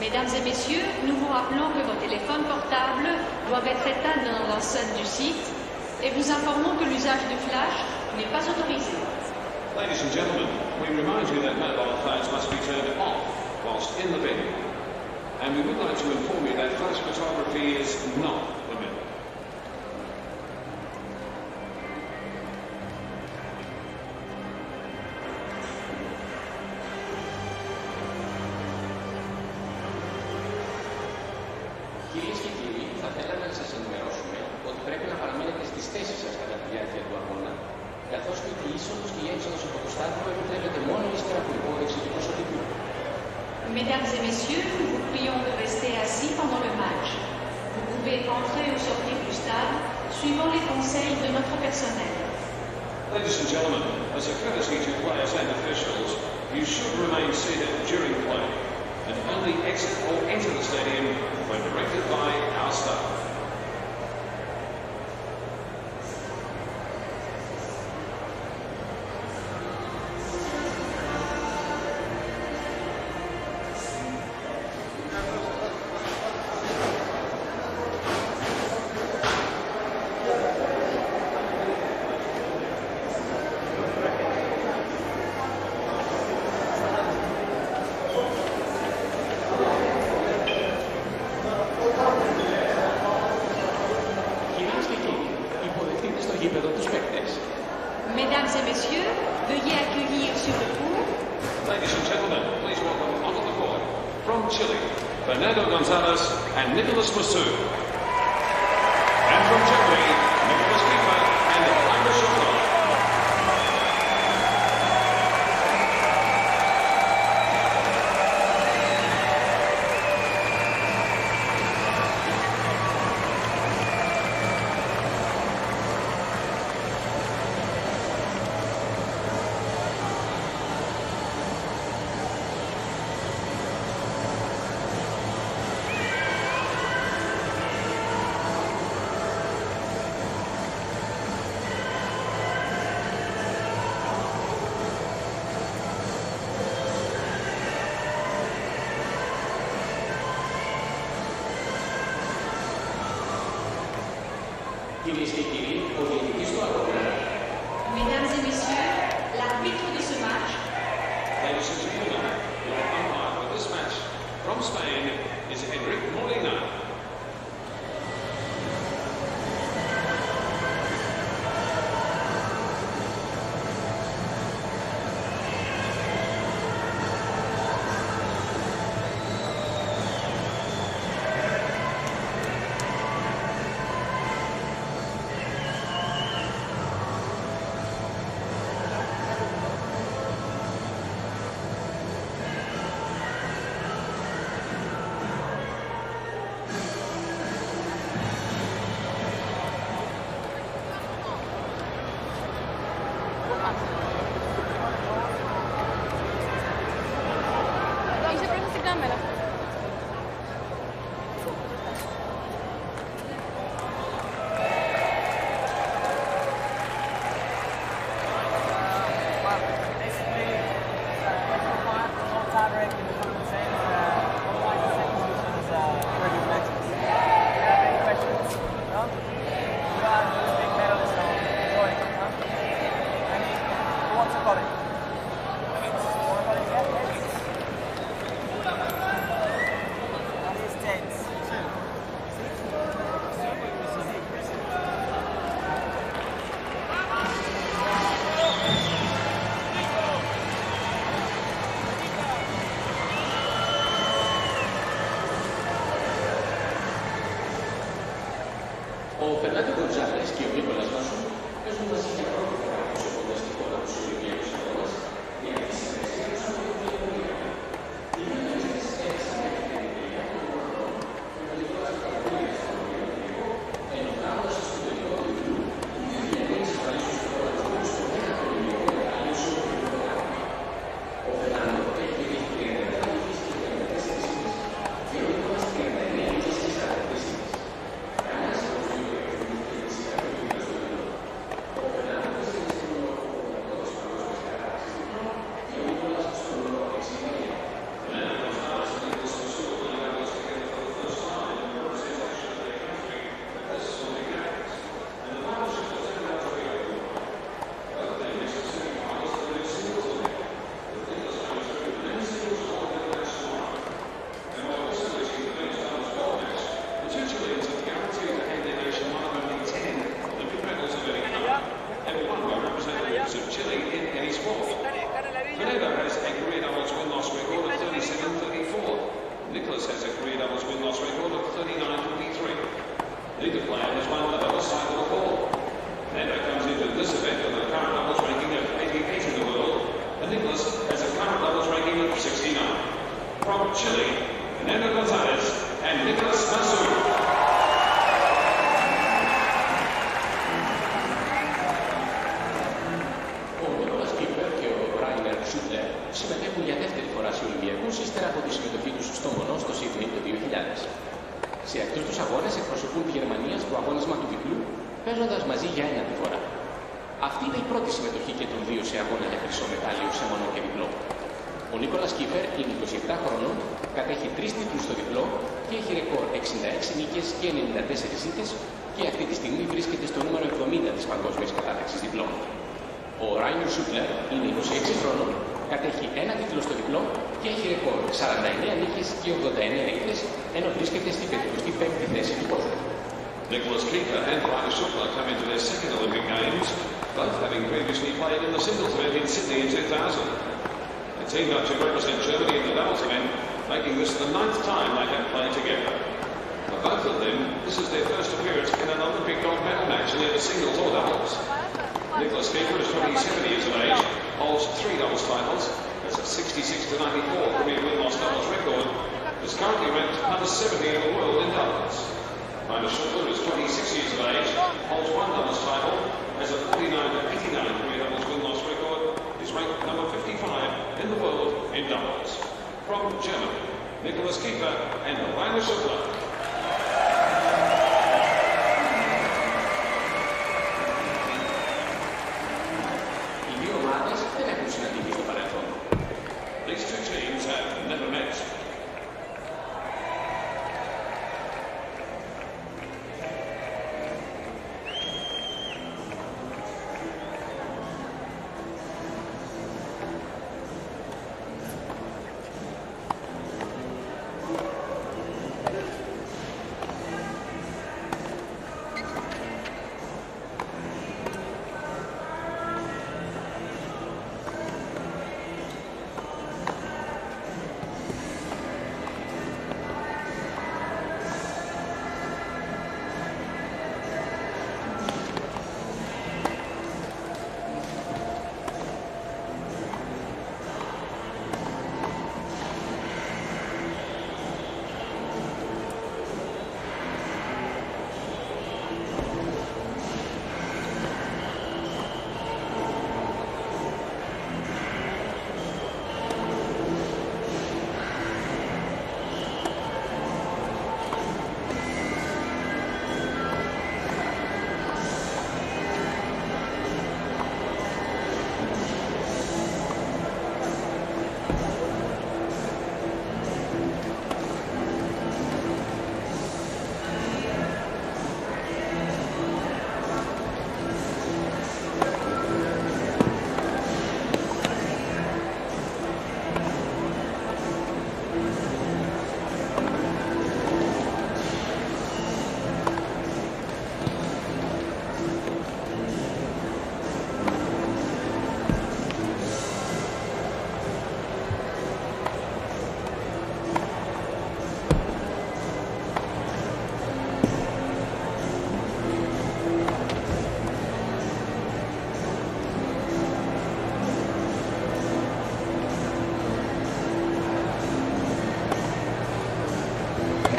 Mesdames et messieurs, nous vous rappelons que vos téléphones portables doivent être éteints dans l'enceinte du site et vous informons que l'usage du flash n'est pas autorisé. Ladies and gentlemen, we remind you that mobile phones must be turned off whilst in the venue. And we would like to inform you that flash photography is not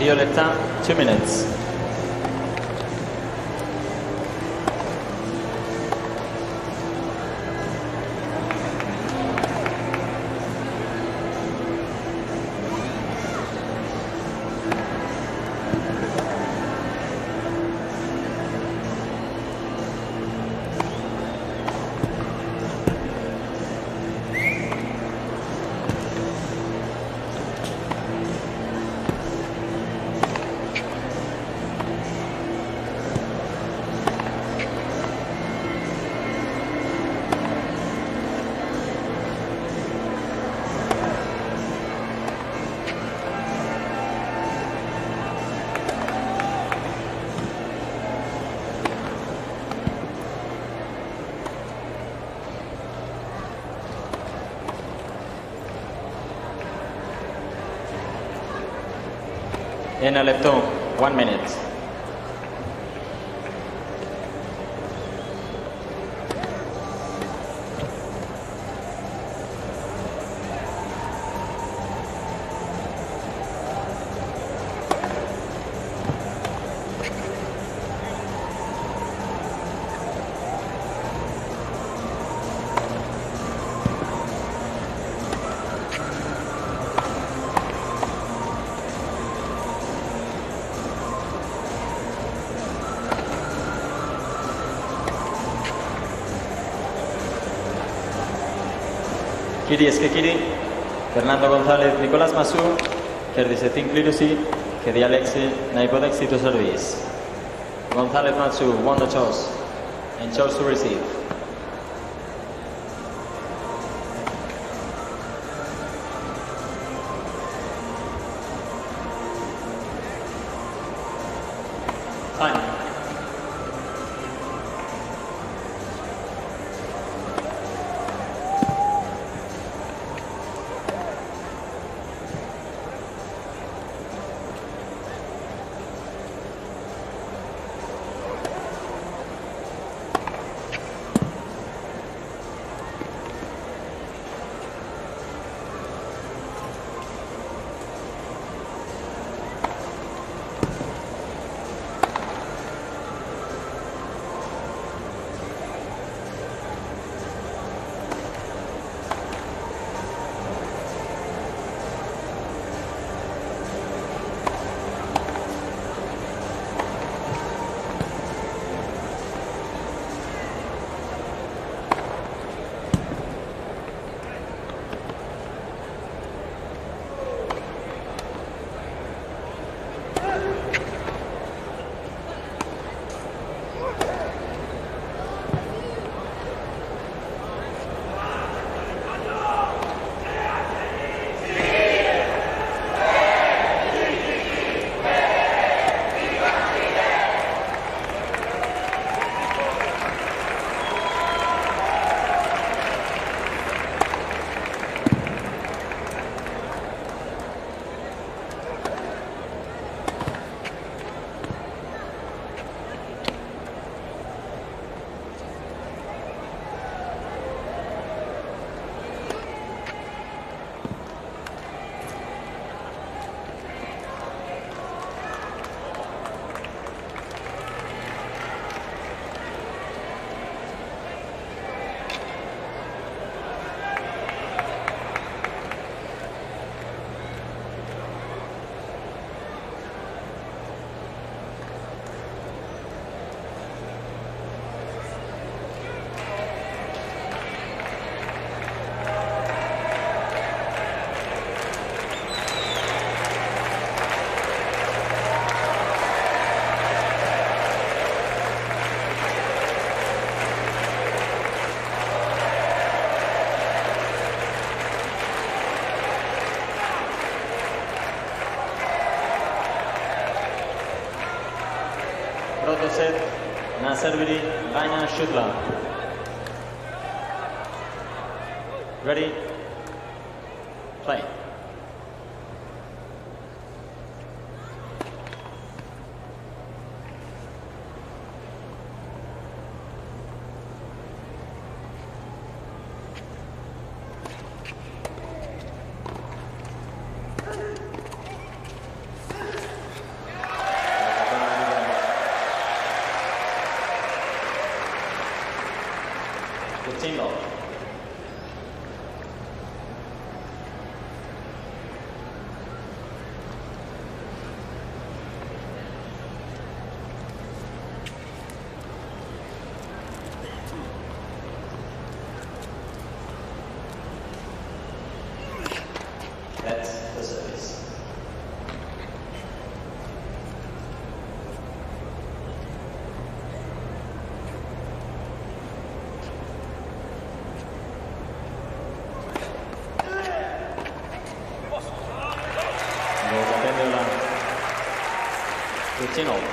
Violetta, two minutes. in a leptone. One minute. Kiri Eskekiri, Fernando González, Nicolás Masú, Kerdisetin Klirusi, Kedi Alexi, Situ Service. González Matsu won the toss and chose to receive. Serveri Rainer Schüttler. 金融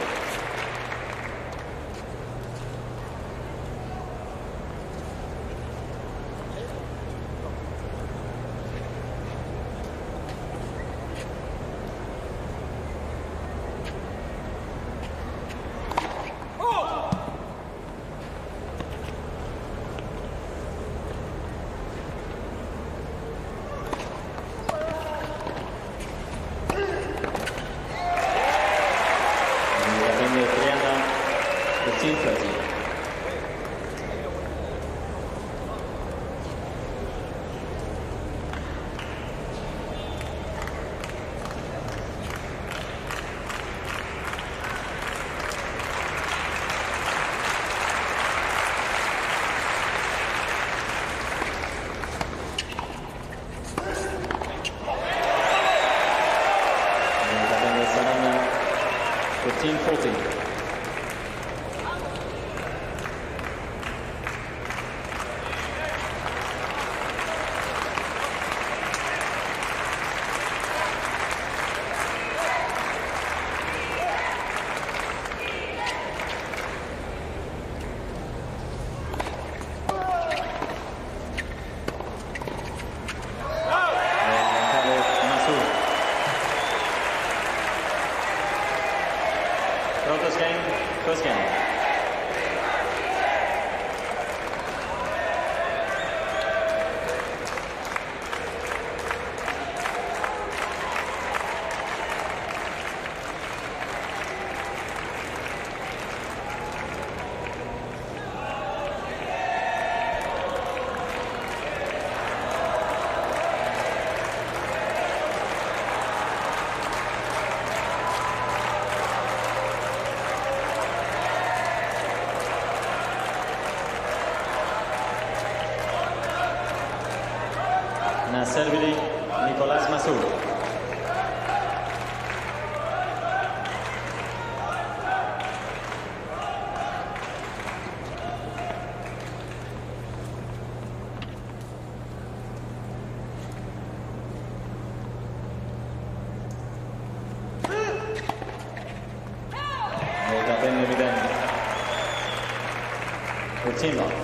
进了。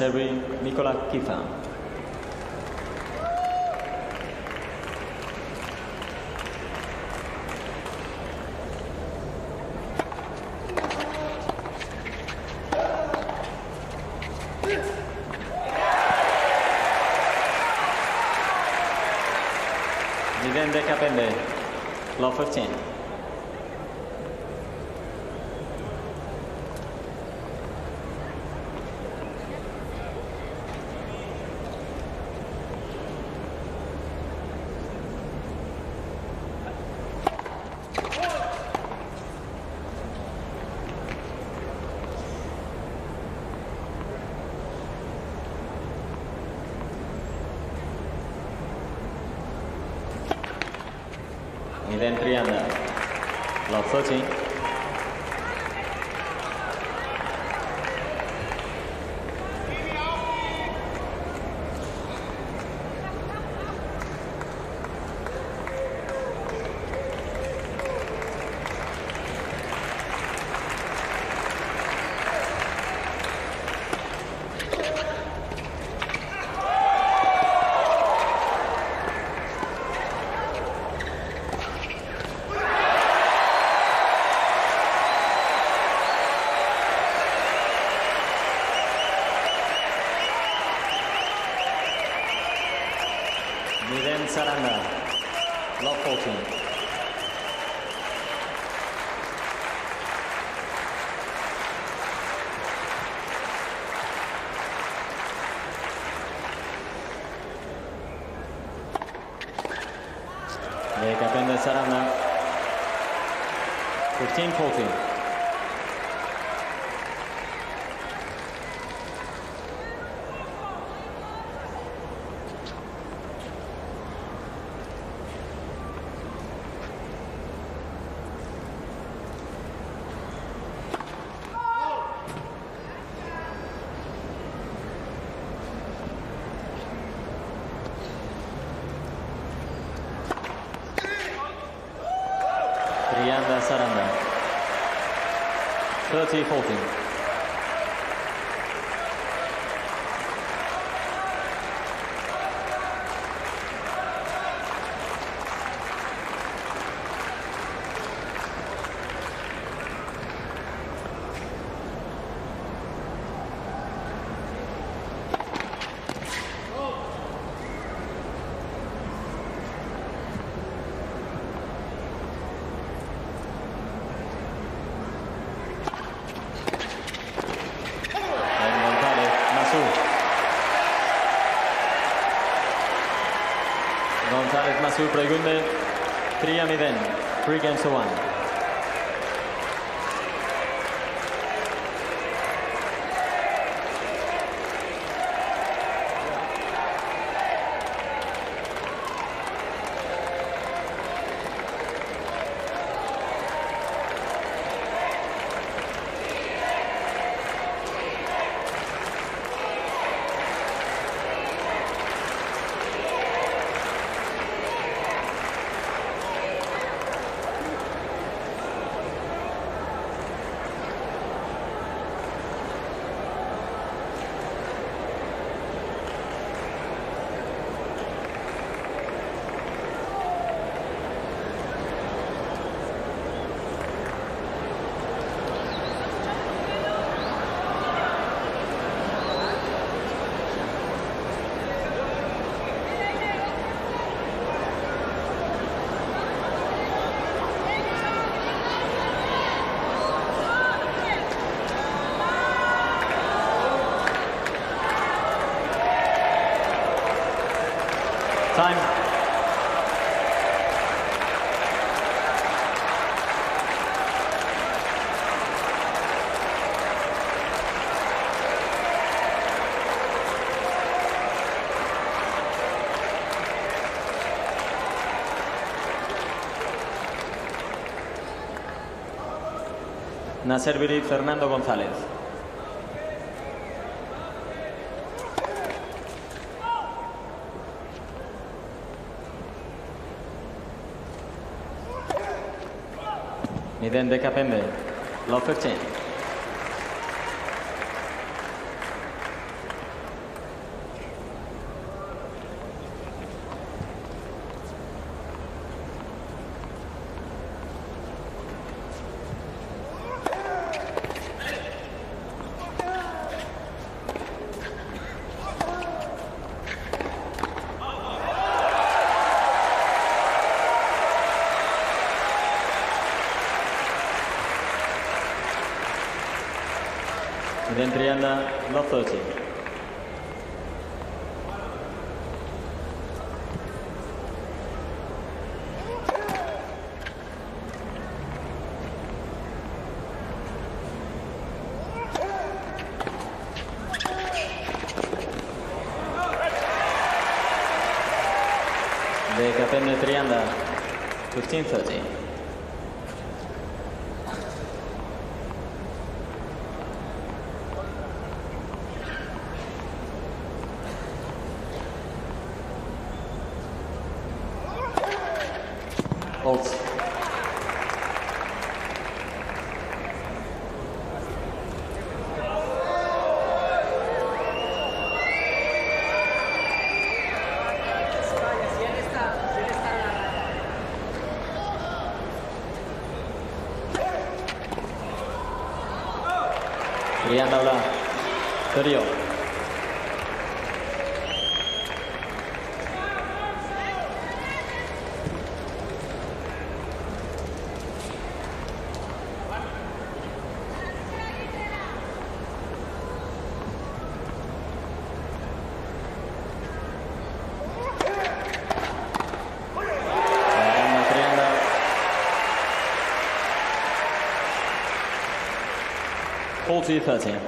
Naseri Nikola Kiefer. 合琴 Supra Gunde 3-0, 3 against 1. Nasser Birri, Fernando González. Miden Decapembe, Love 15. 第一课前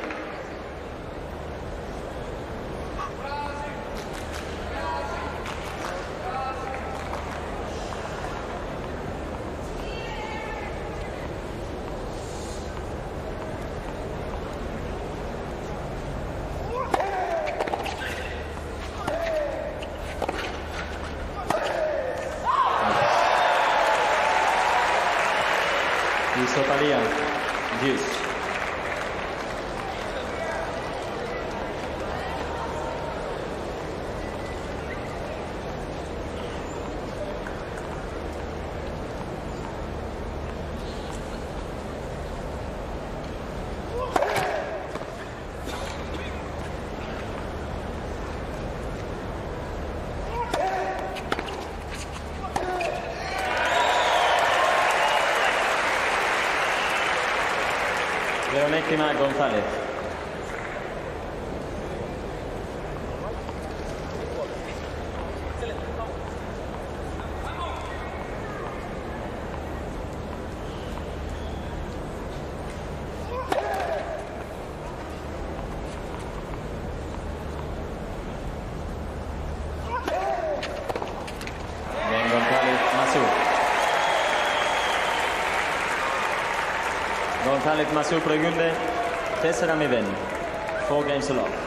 Fátima González. González Pregunde. Tessera Miven. Four games to love.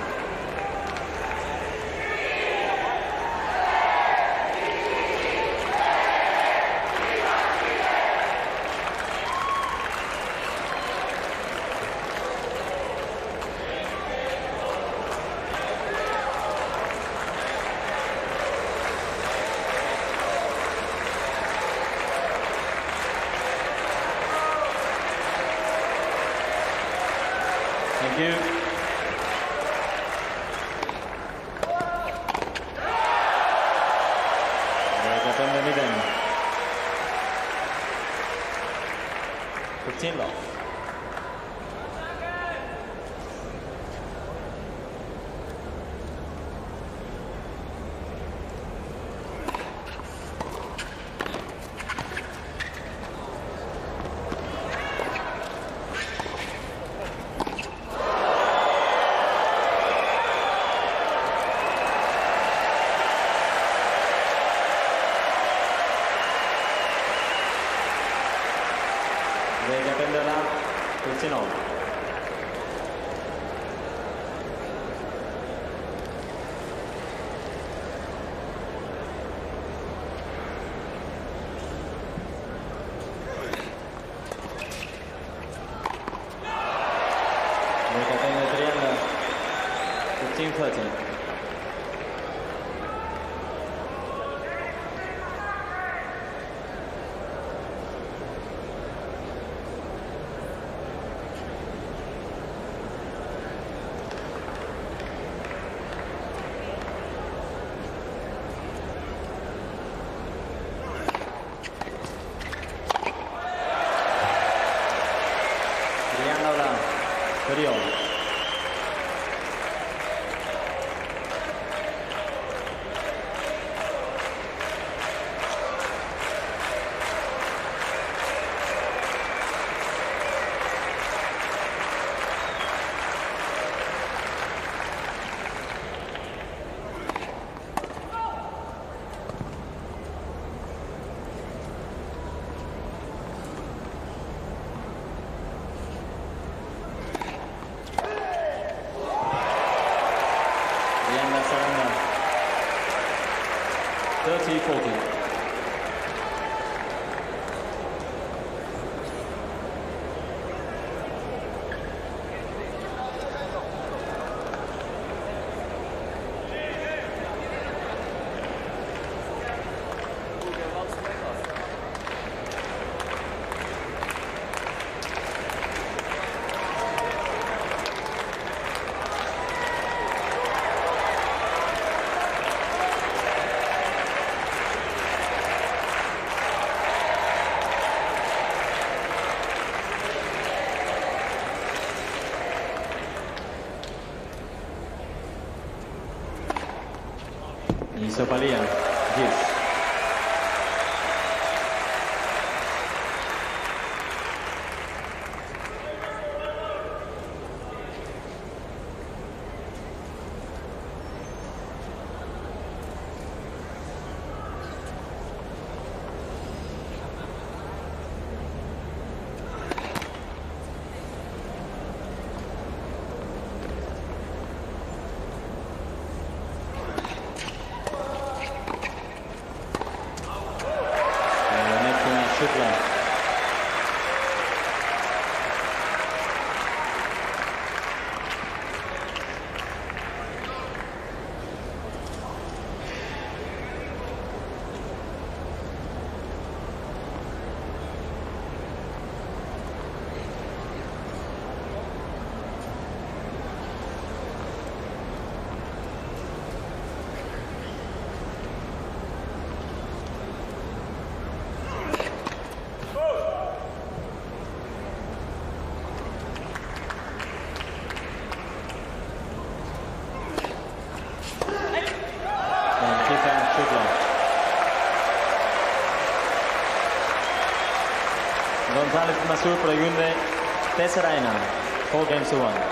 seu Baleano. Surpregünde Tesserina, Paul Games 1.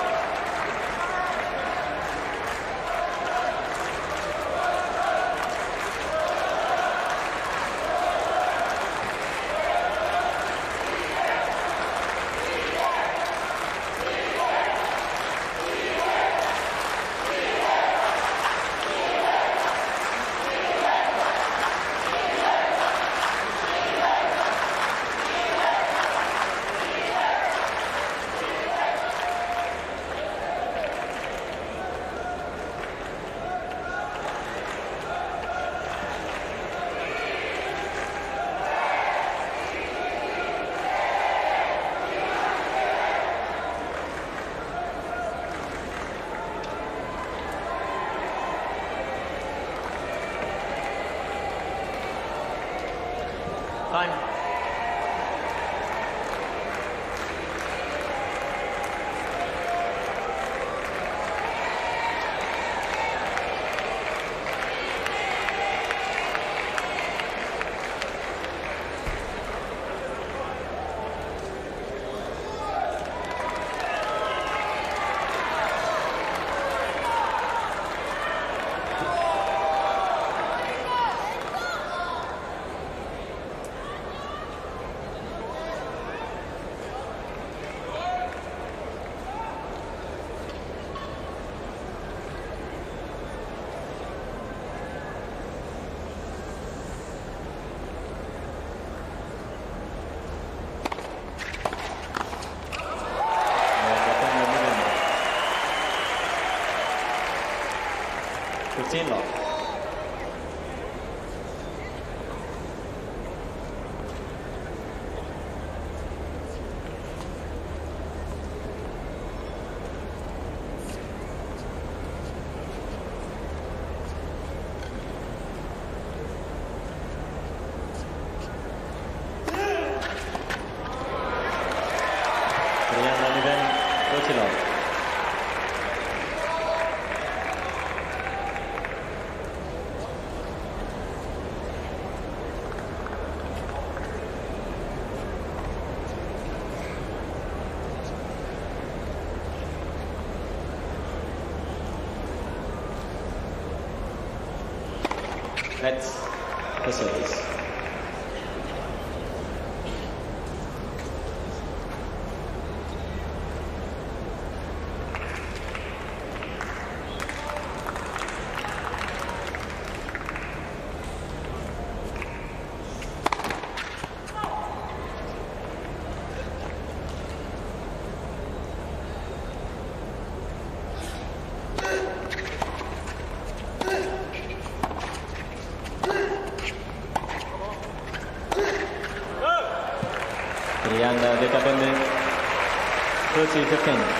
Let's, proceed. 30, 15.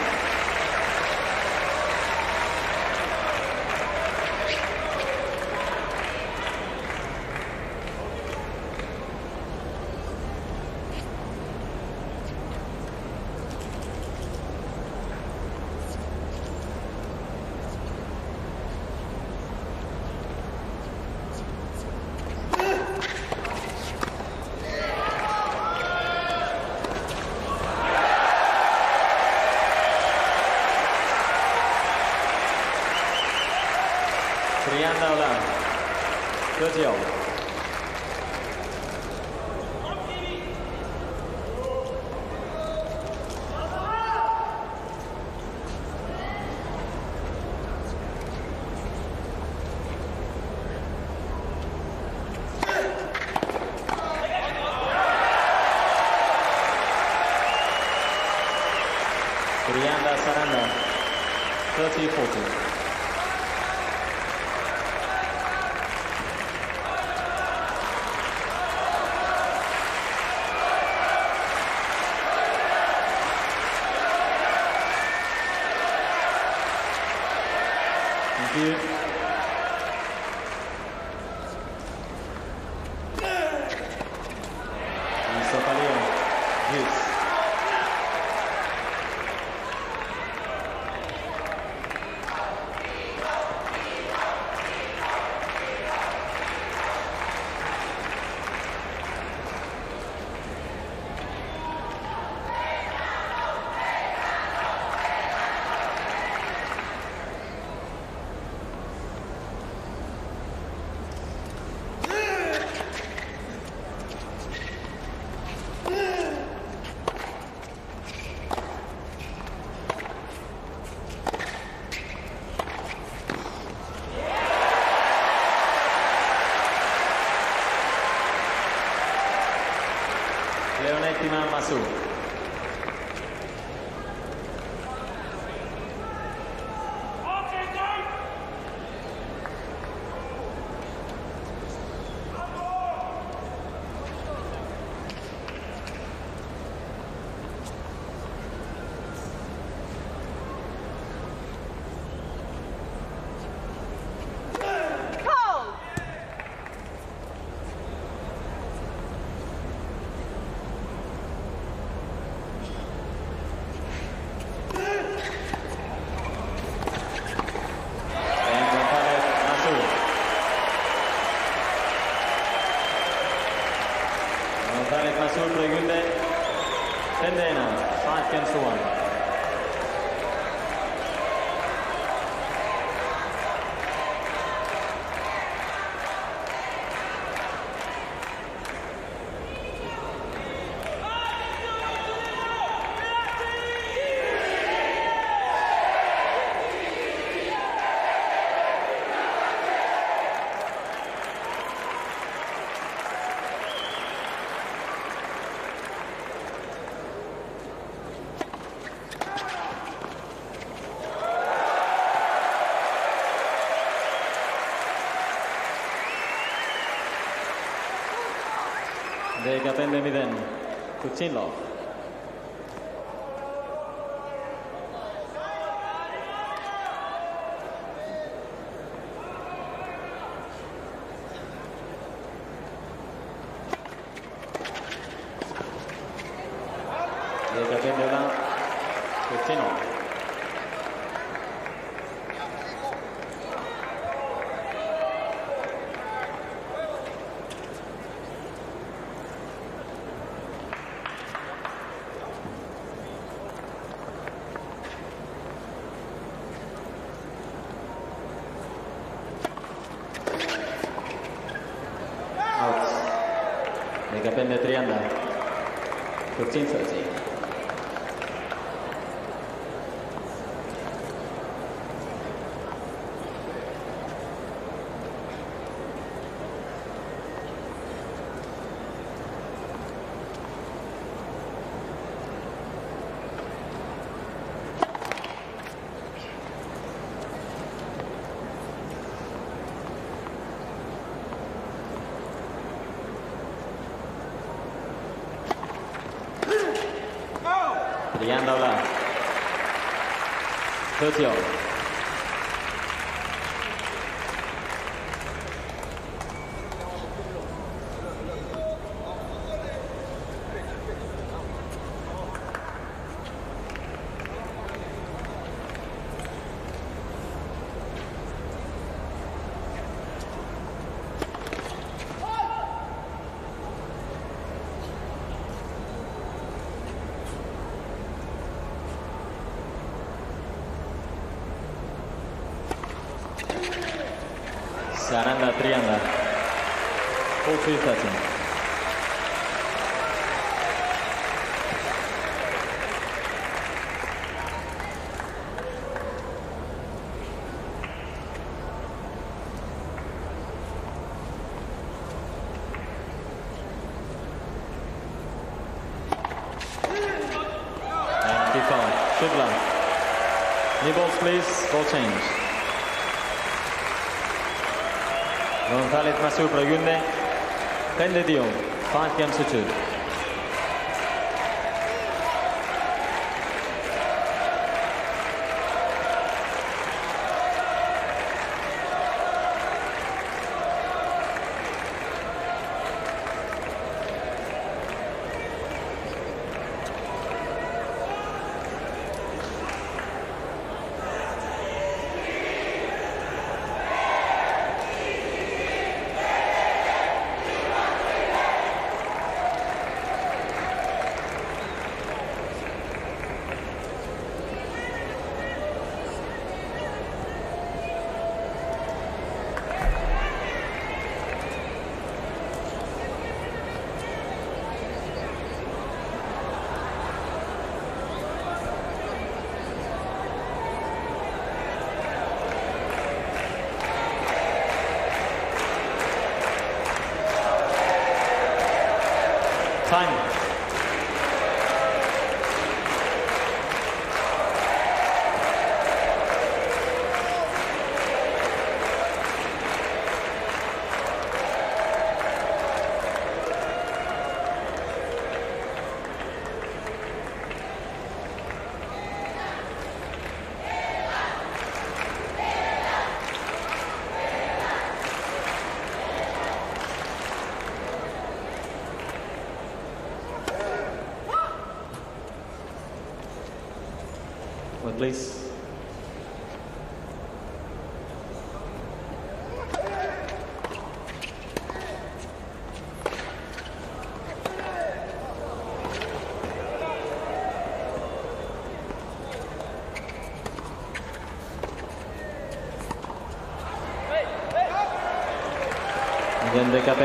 15 15. Κουτσίλο. Depende da por 14, 13. 喝酒。Ben de five games to two. Please. Again, they cap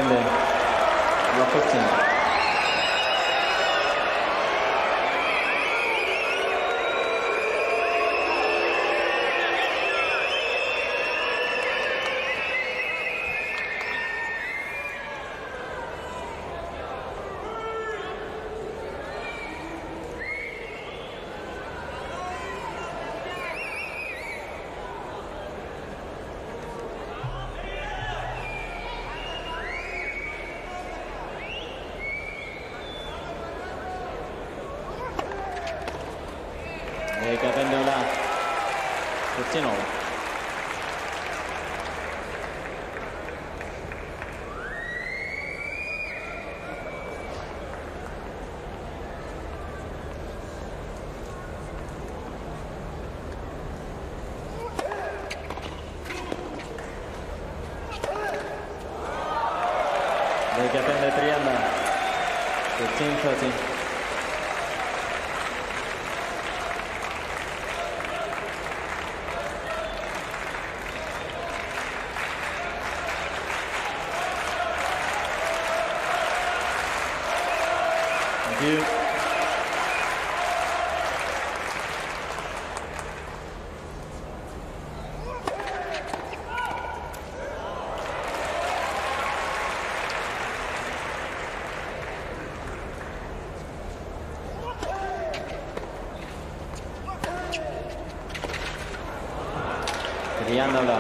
等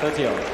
喝酒。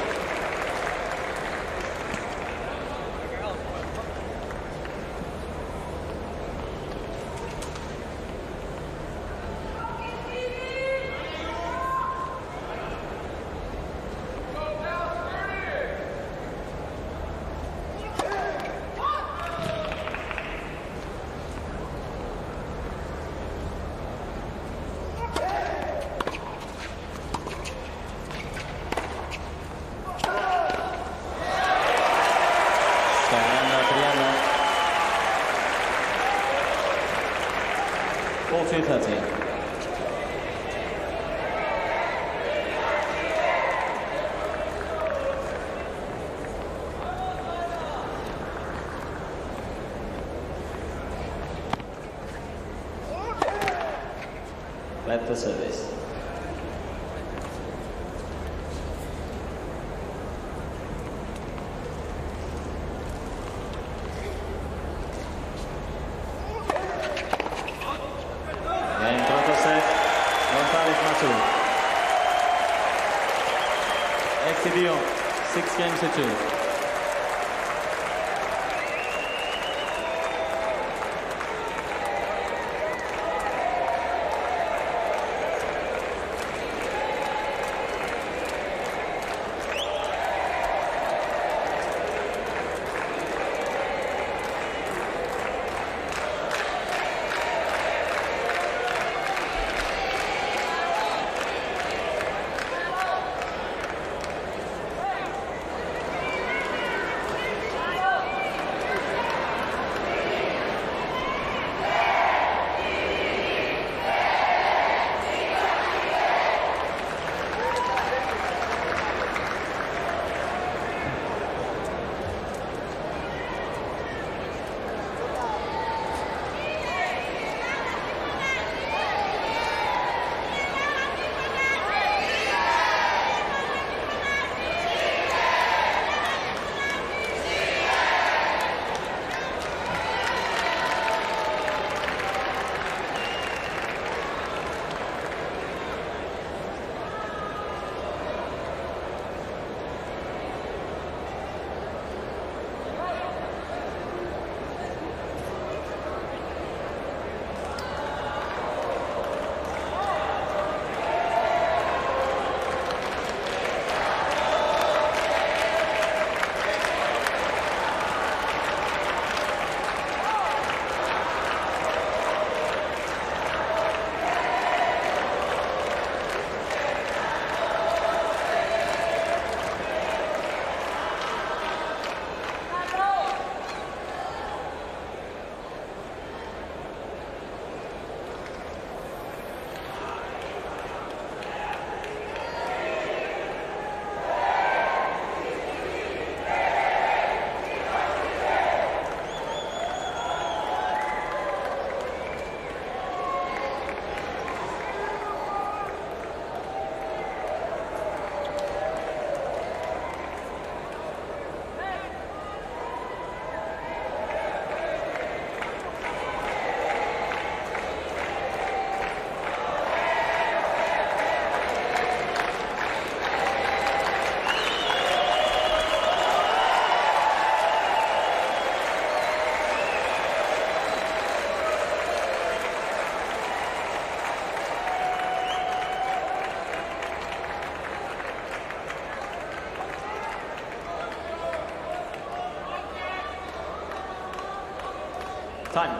Time.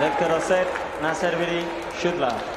Lefker Osset, Nasser Viri, Schüttler.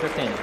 15.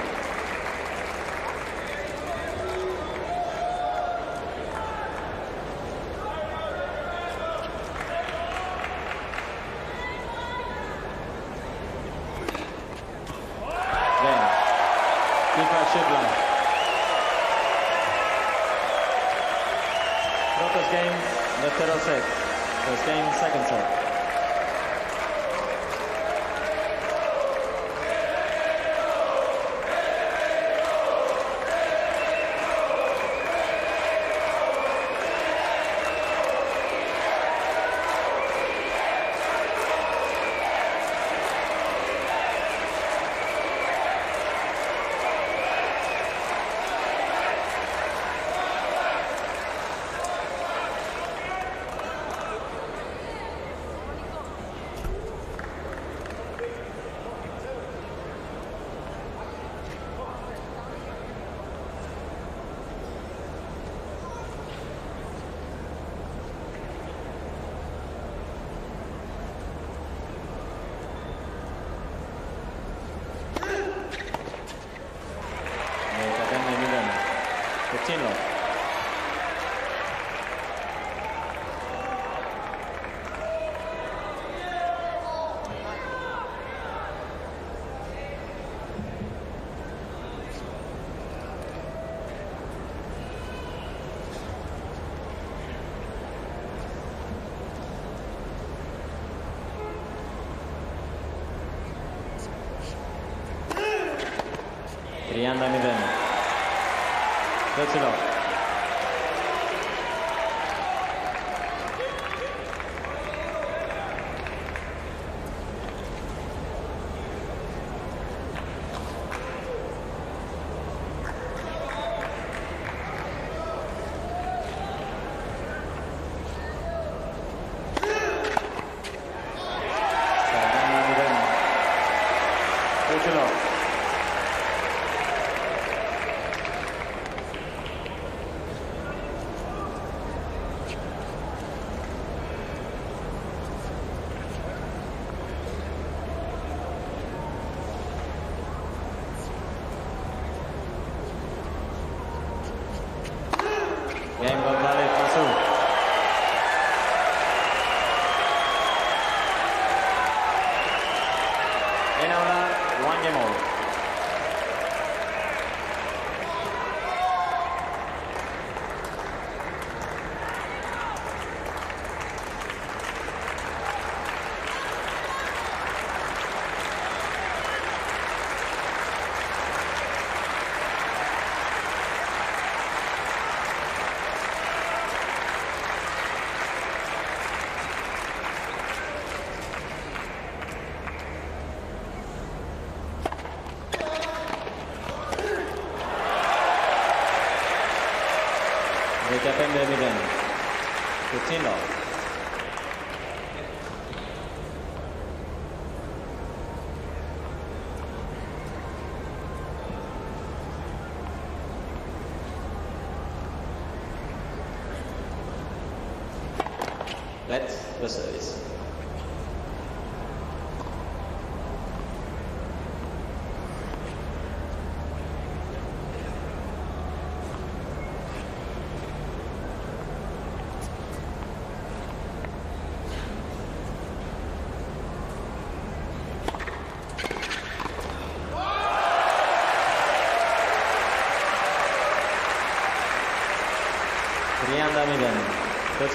That's enough.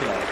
30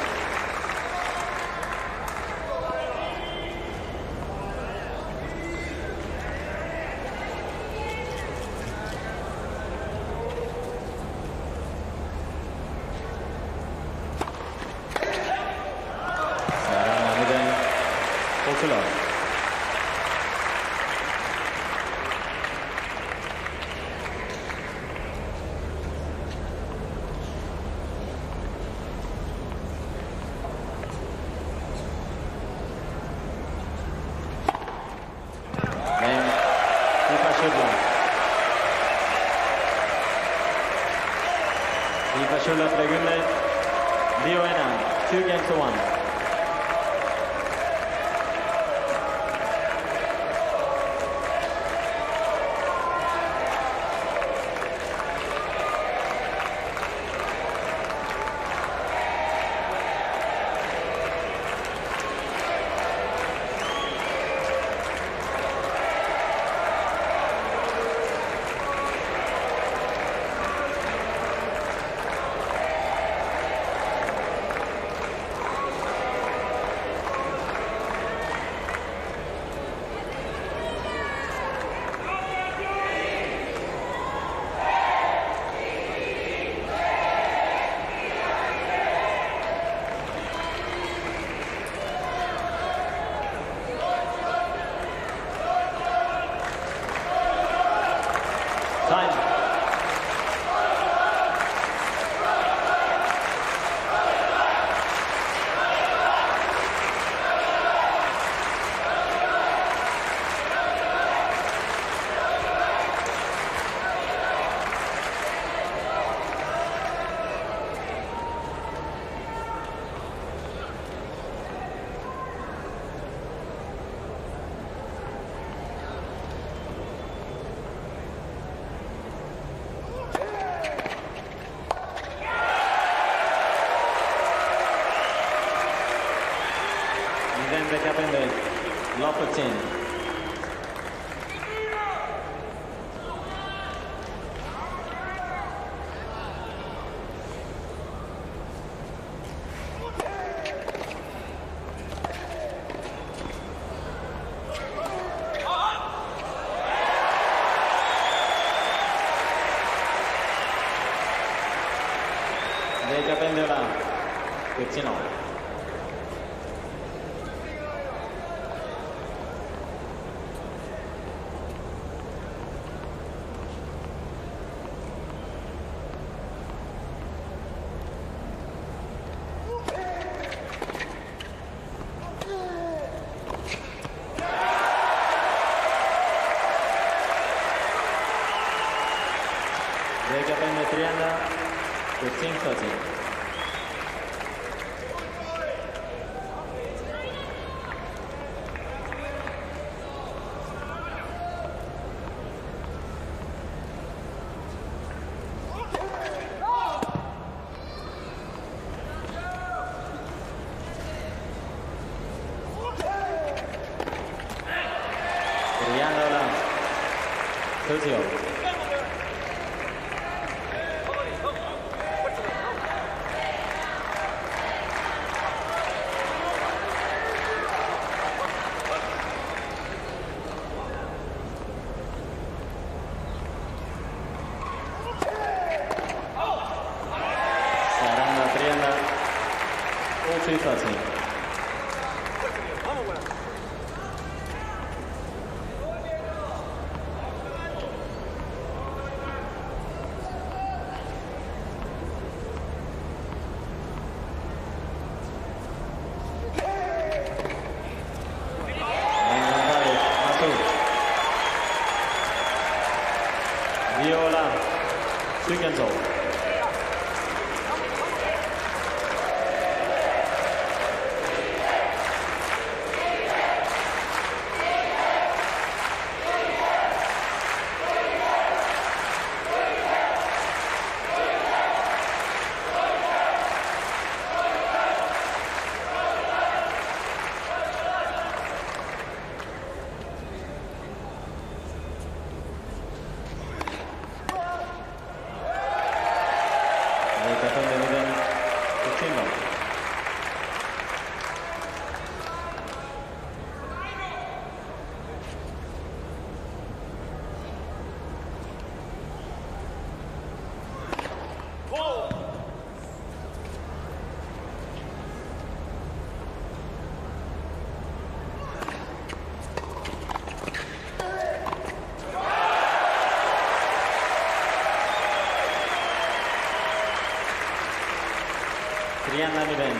来这边，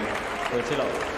有几的。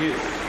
Youth.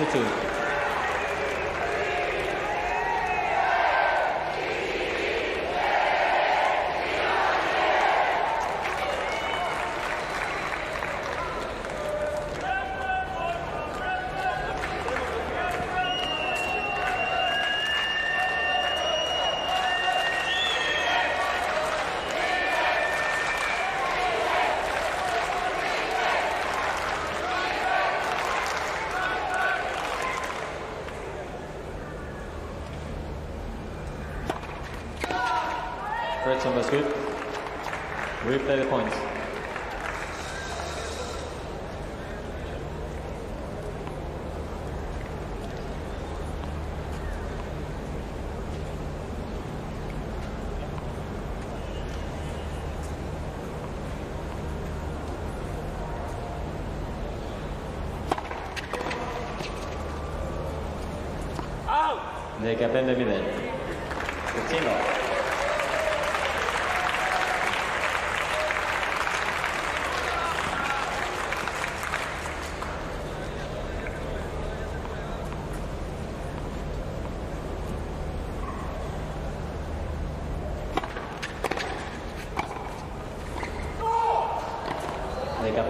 Institute. on the sweep. Replay the points. Out! They can.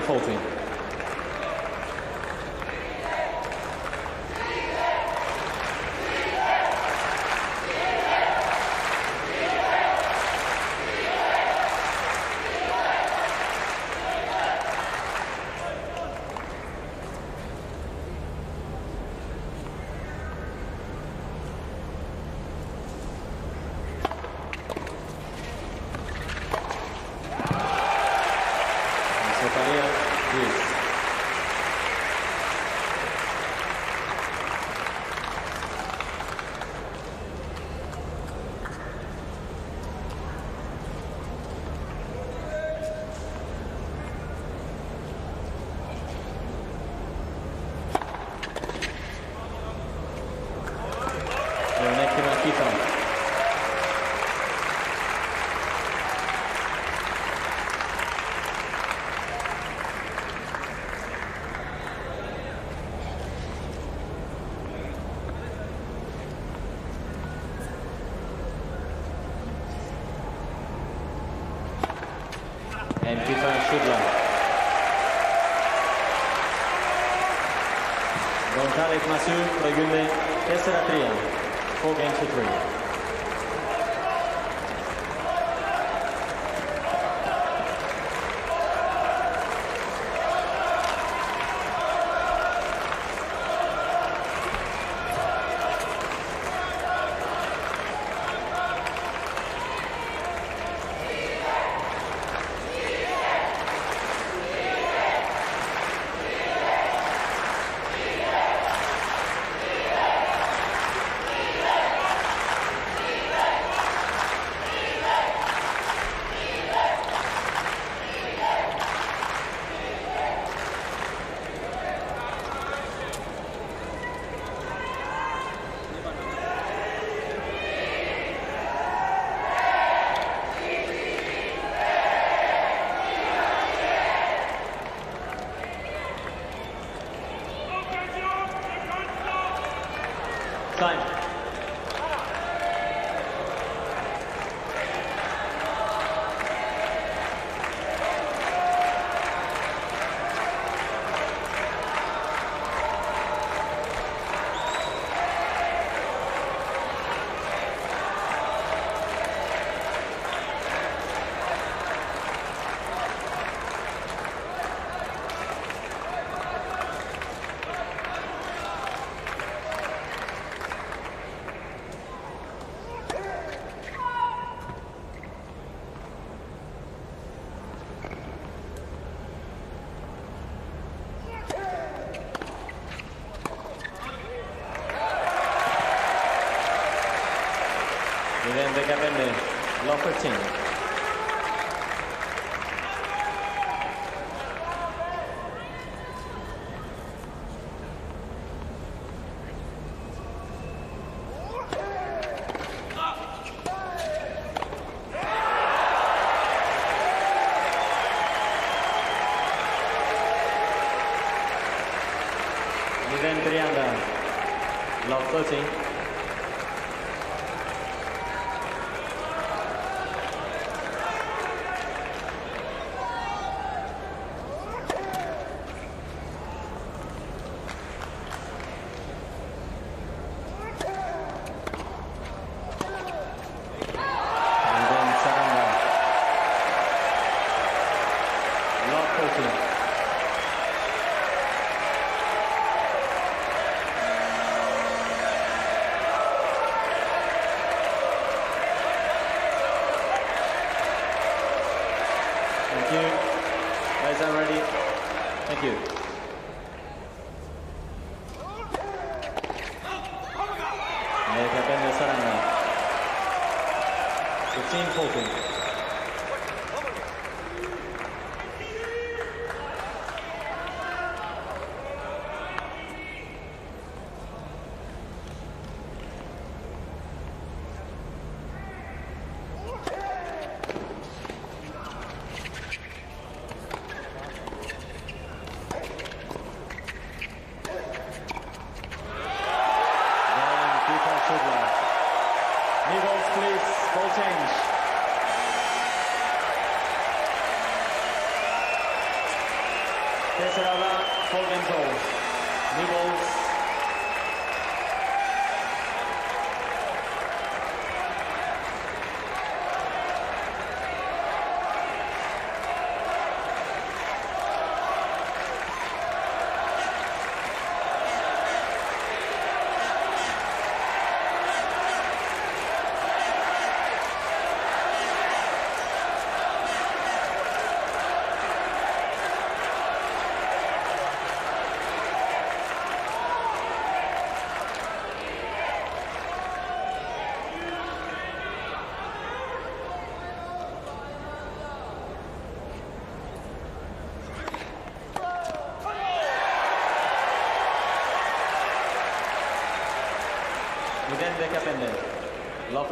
30-14. Sopalia, Peter Schudler. González Masur, Regülle Eseratrian, Fogen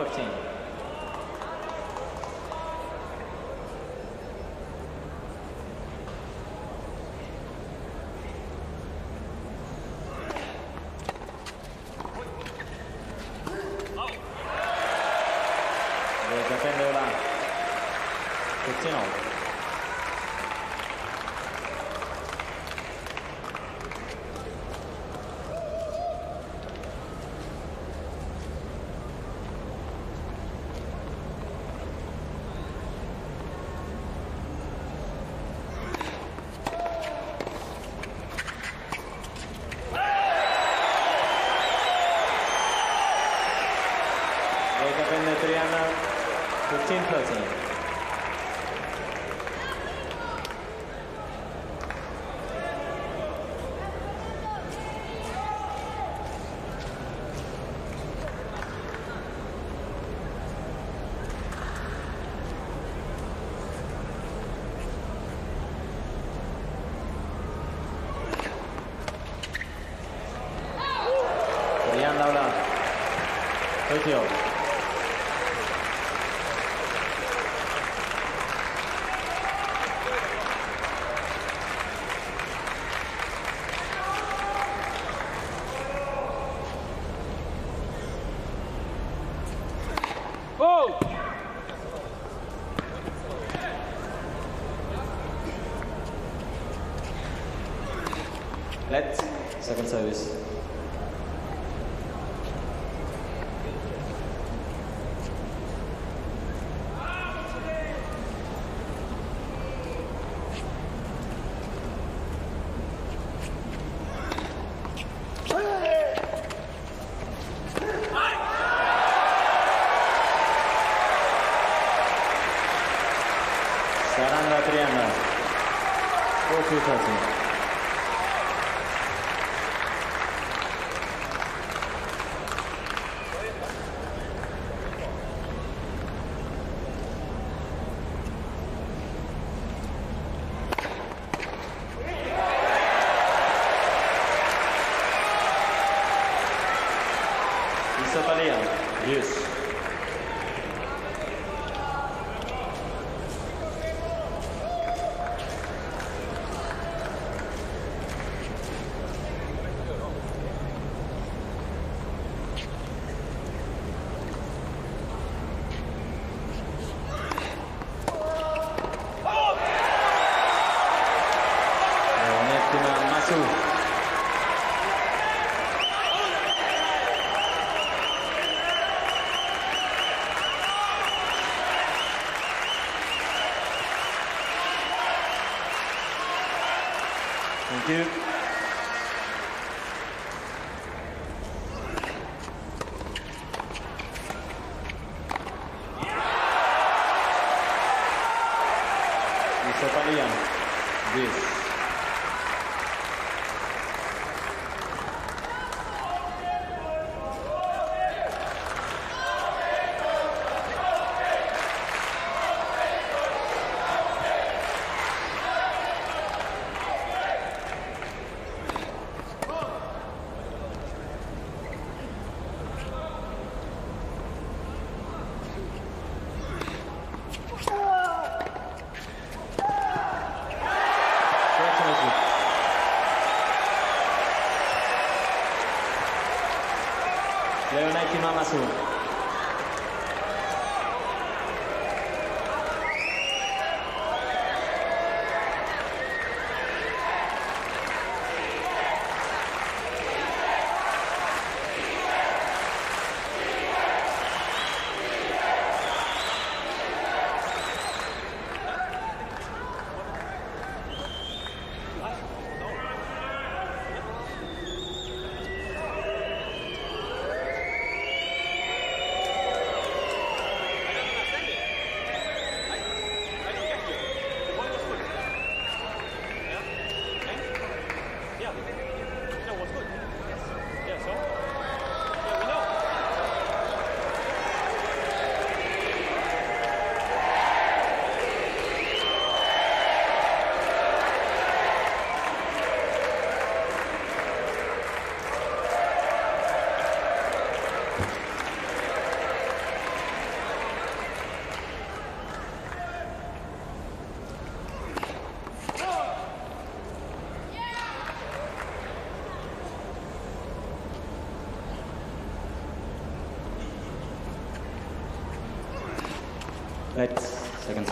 15. The Kapende Ola. 15 all. Wake up in the Triana, 15 13. Triana ahora. 30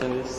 service.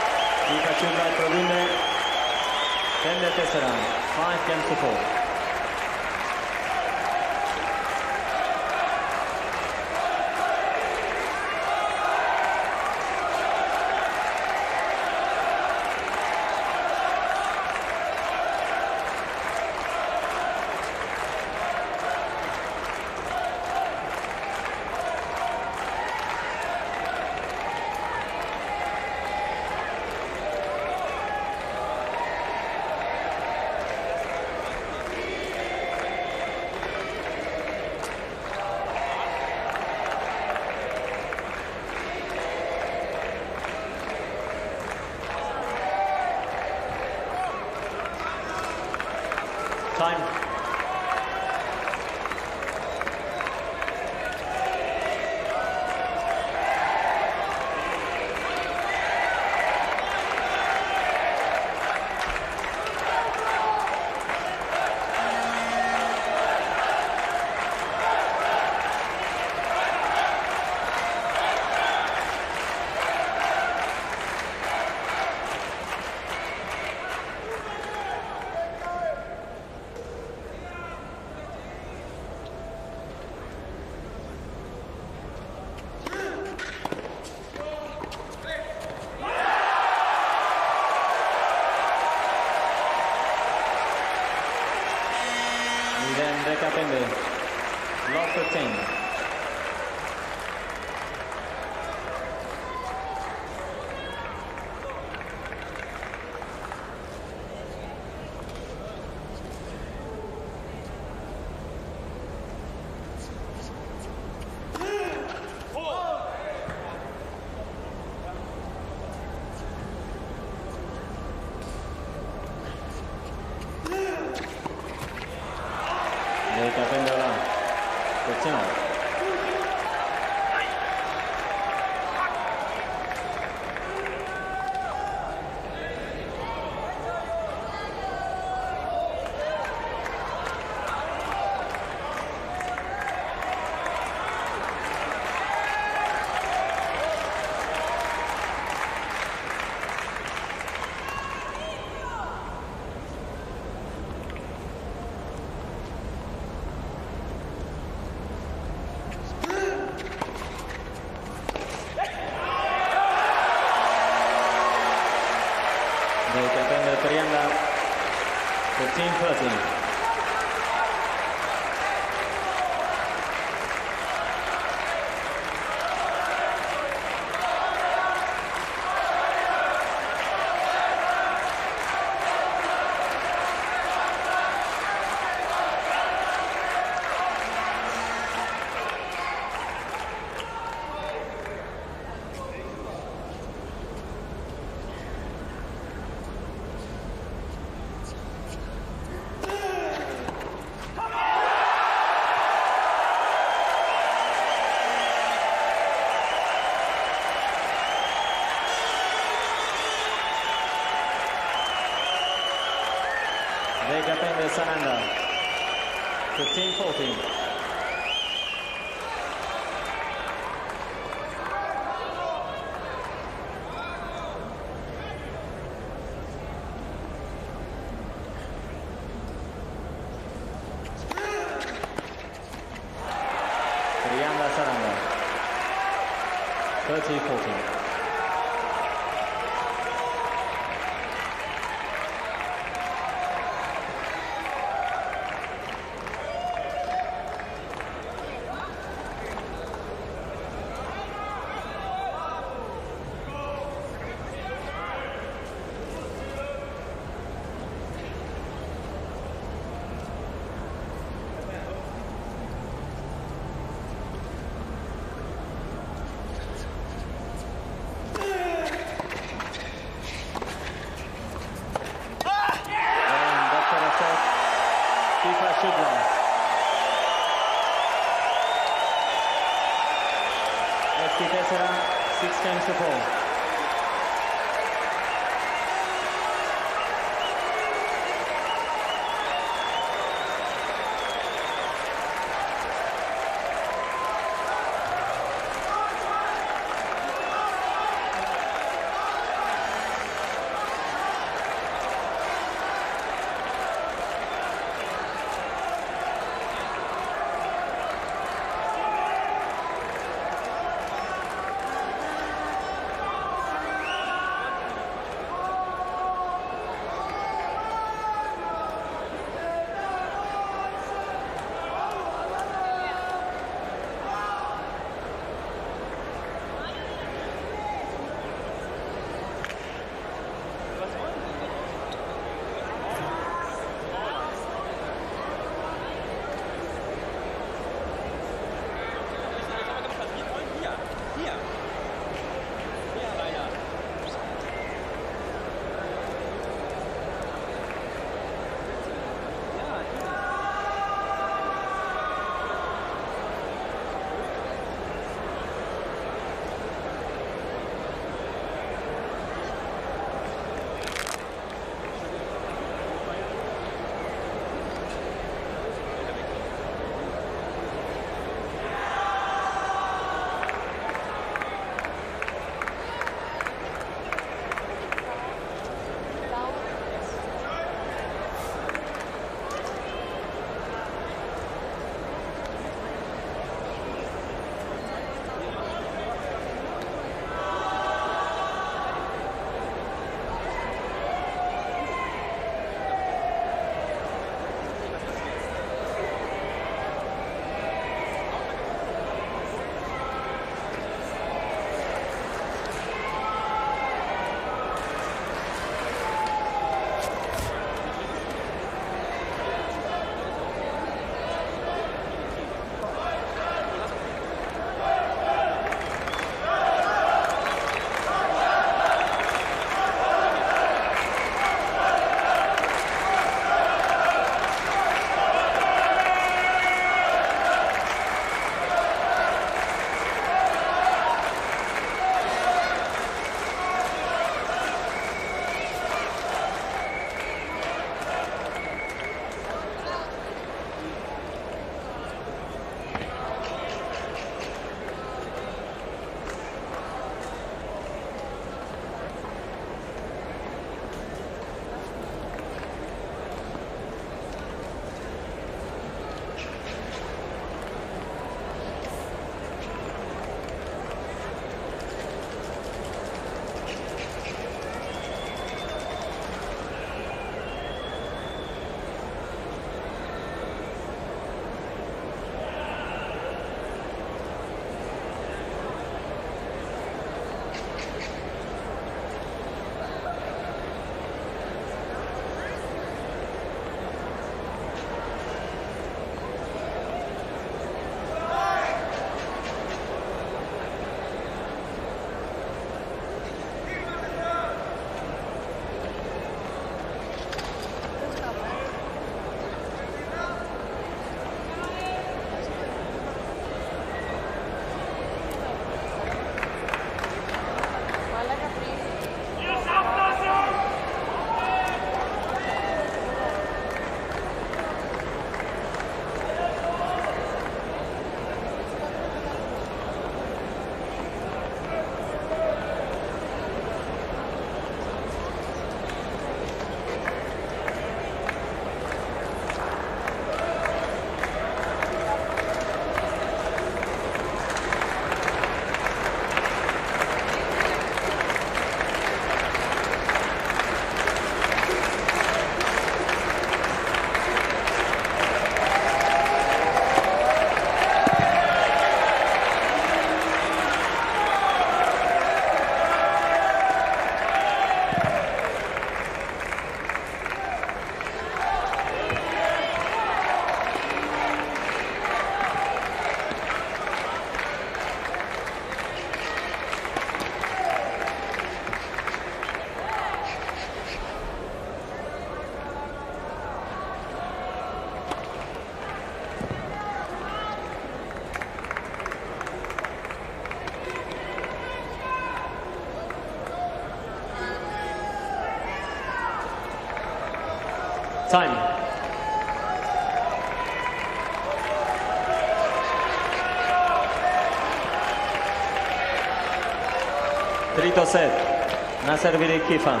Nasser Viri Kifan.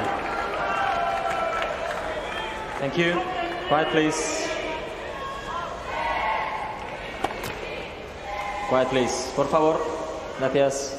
Thank you. Quiet, please. Quiet, please. Por favor. Gracias.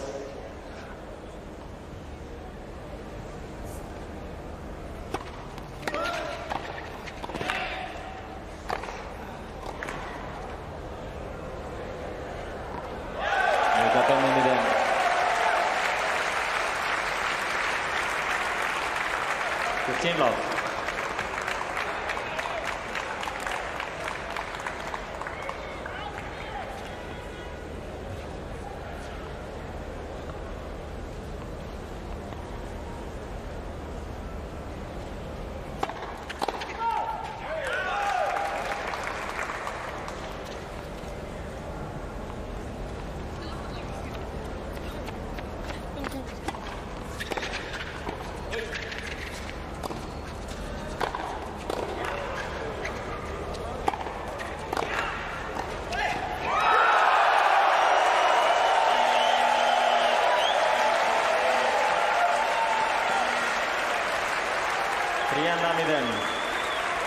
30-0.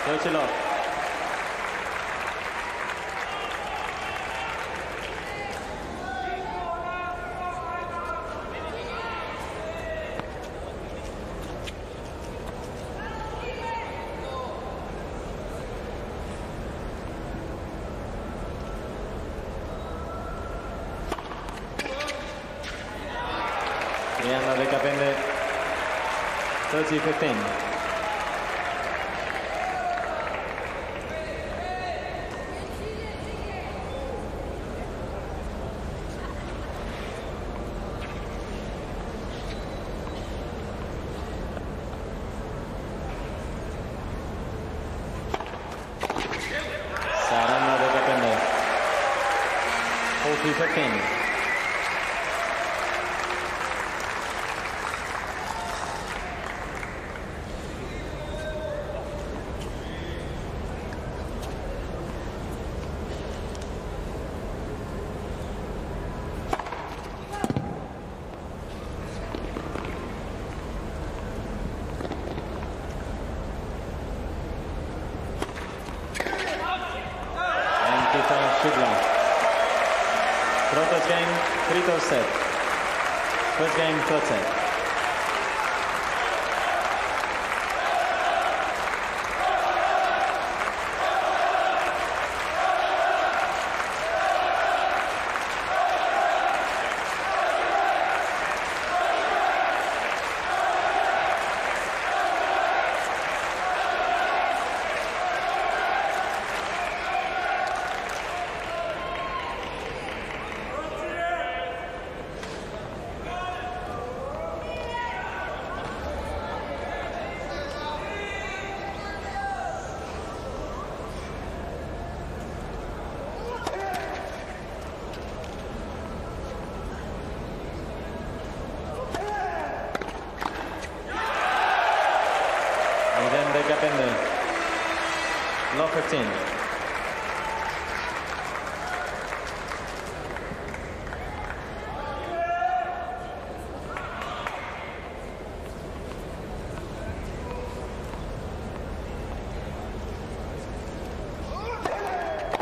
Deutschland. Rihanna Lekapende, 30-15.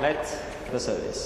complète le service.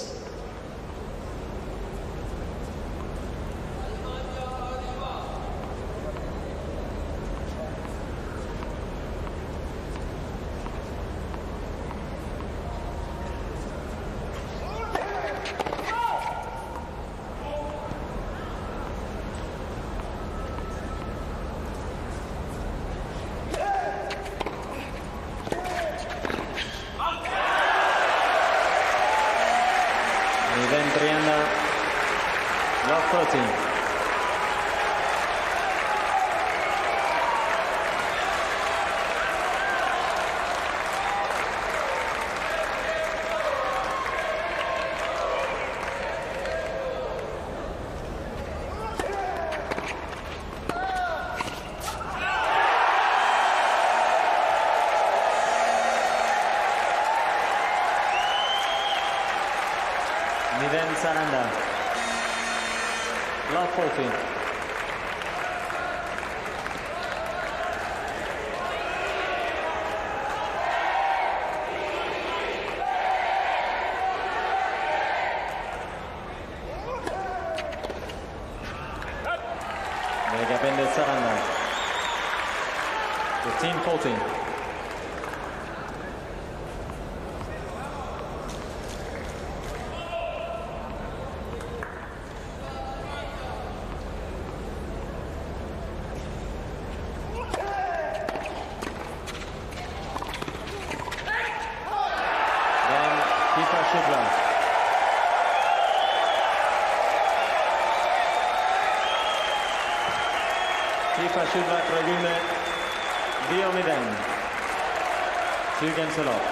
对 Games a lot.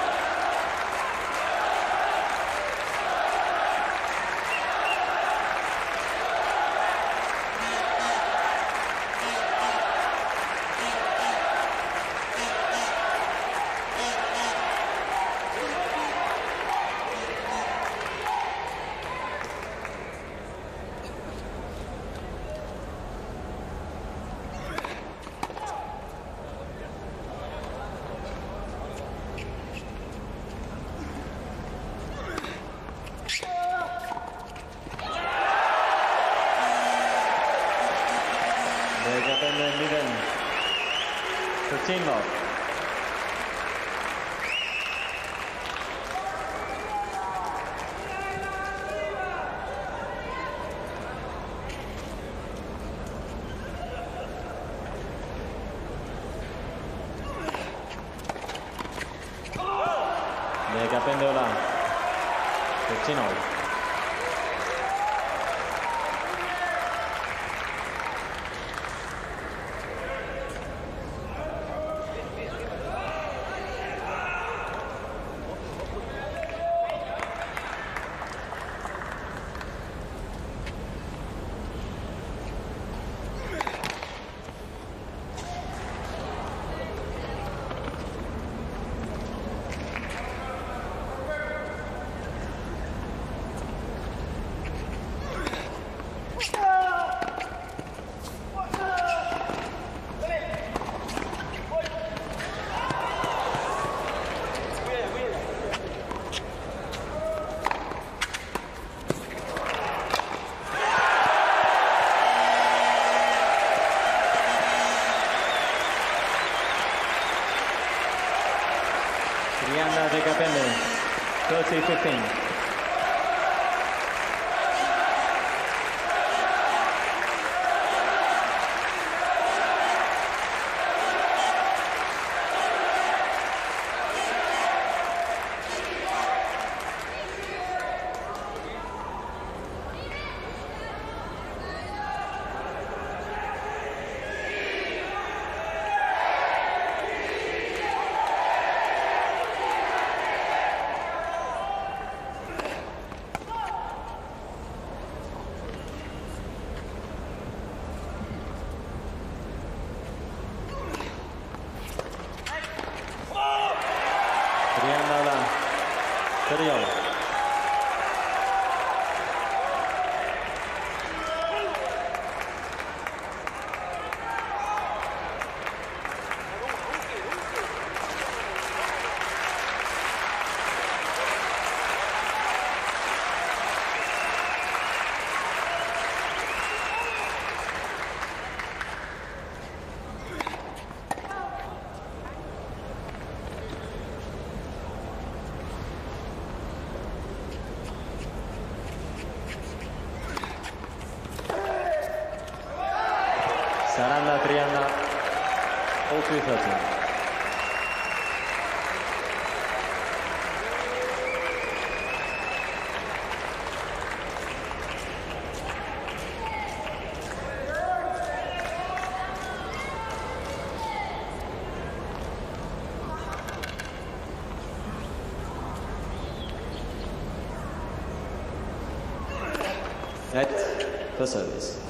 For service.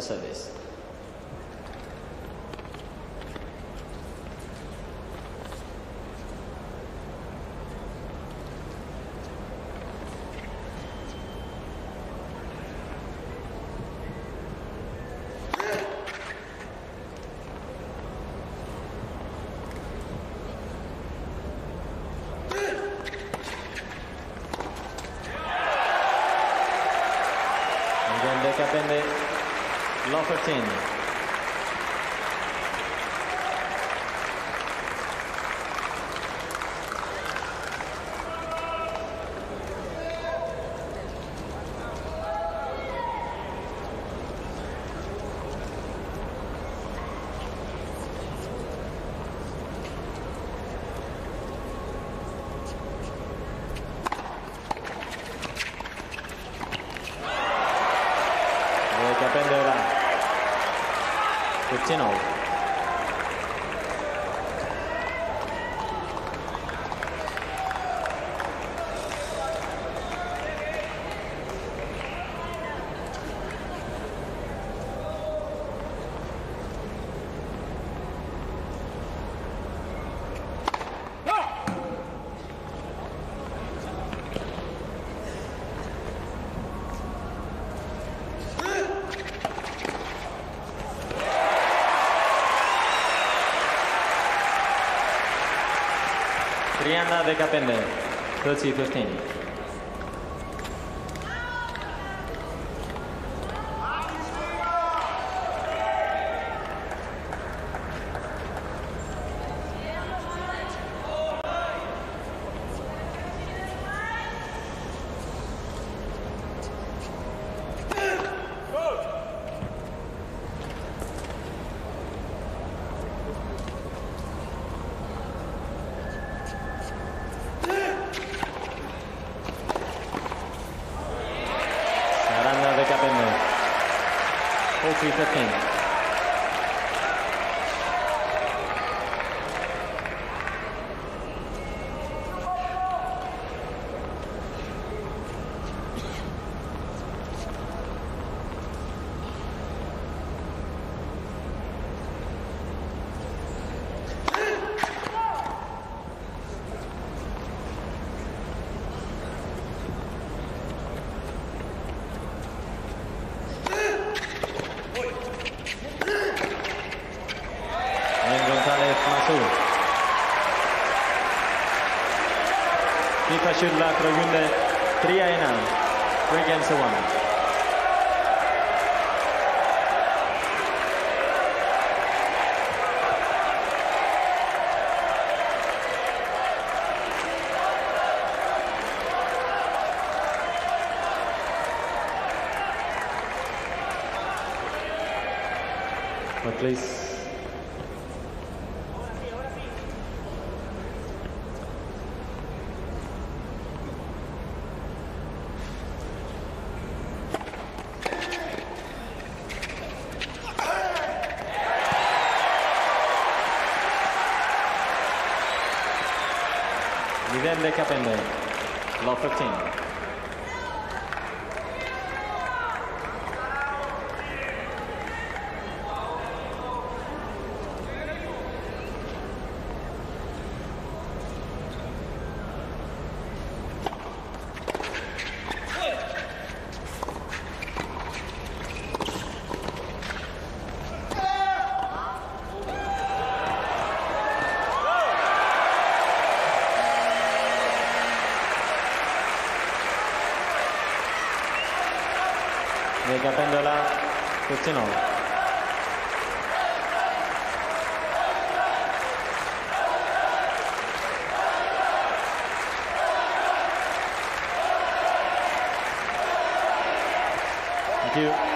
dessa vez. Diana de Catende, toții tăștenii. tendré que. Law 15. You.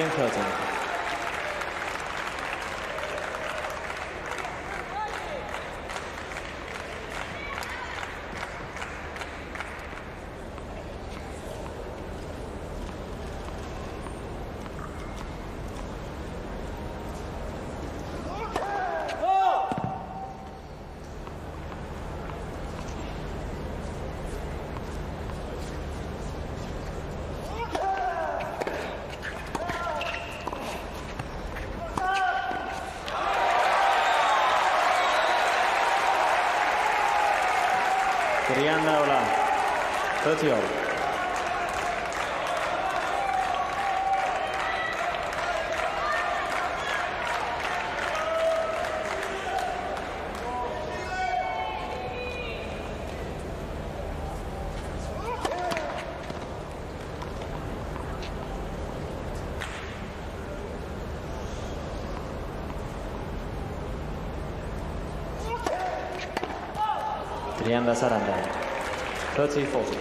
片刻左 satıyor. Trianda Saranda. 30-40.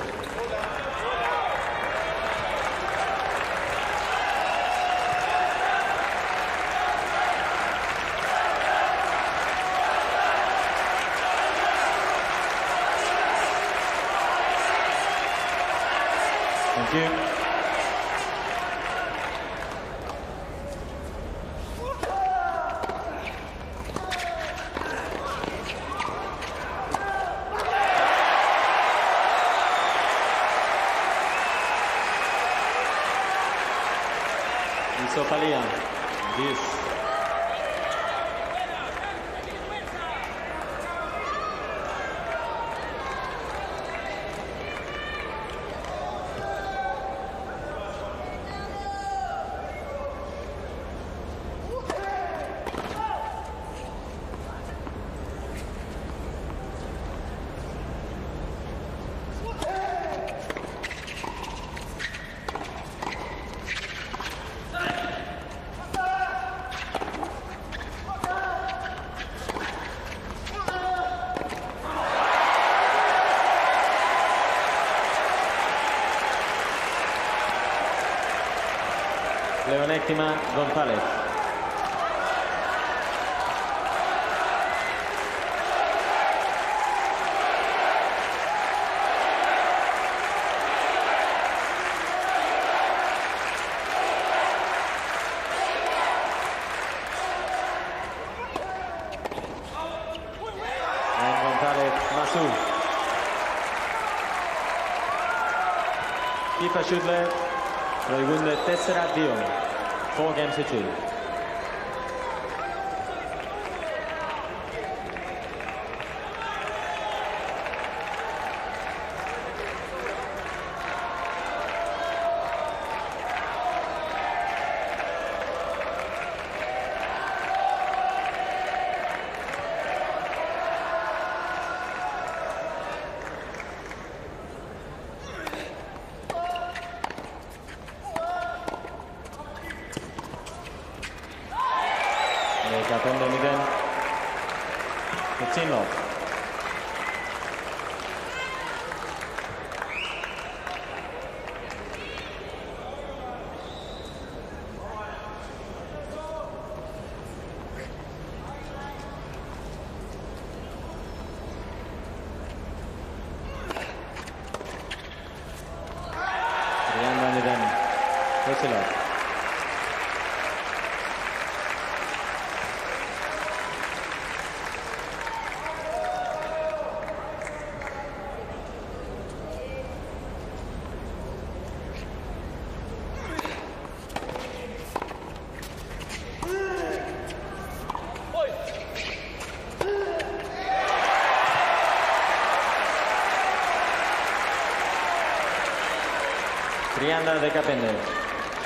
settima Gonzalez. Kifa Schüttler, Neugunde Tessera Dion. four games to two. Ariana de Capende.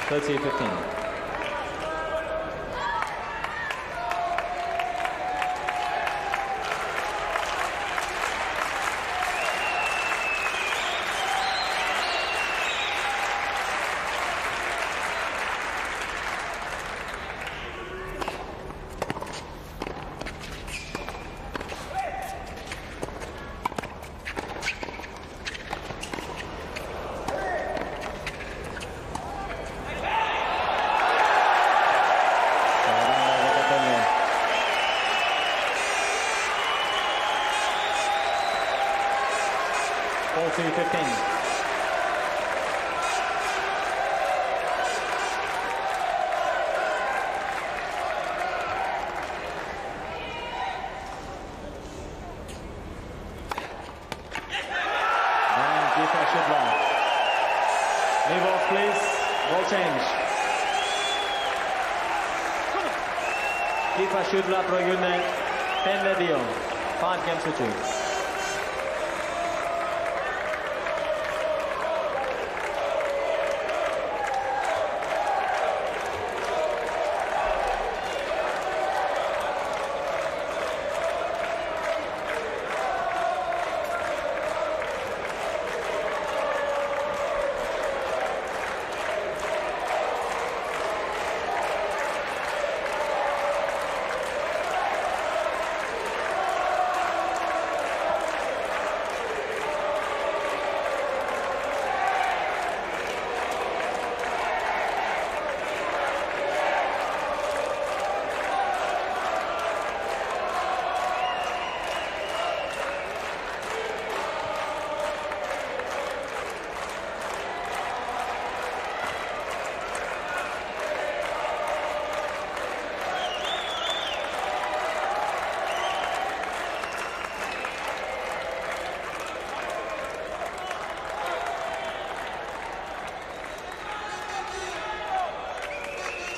30, 15. Антон Юльевич.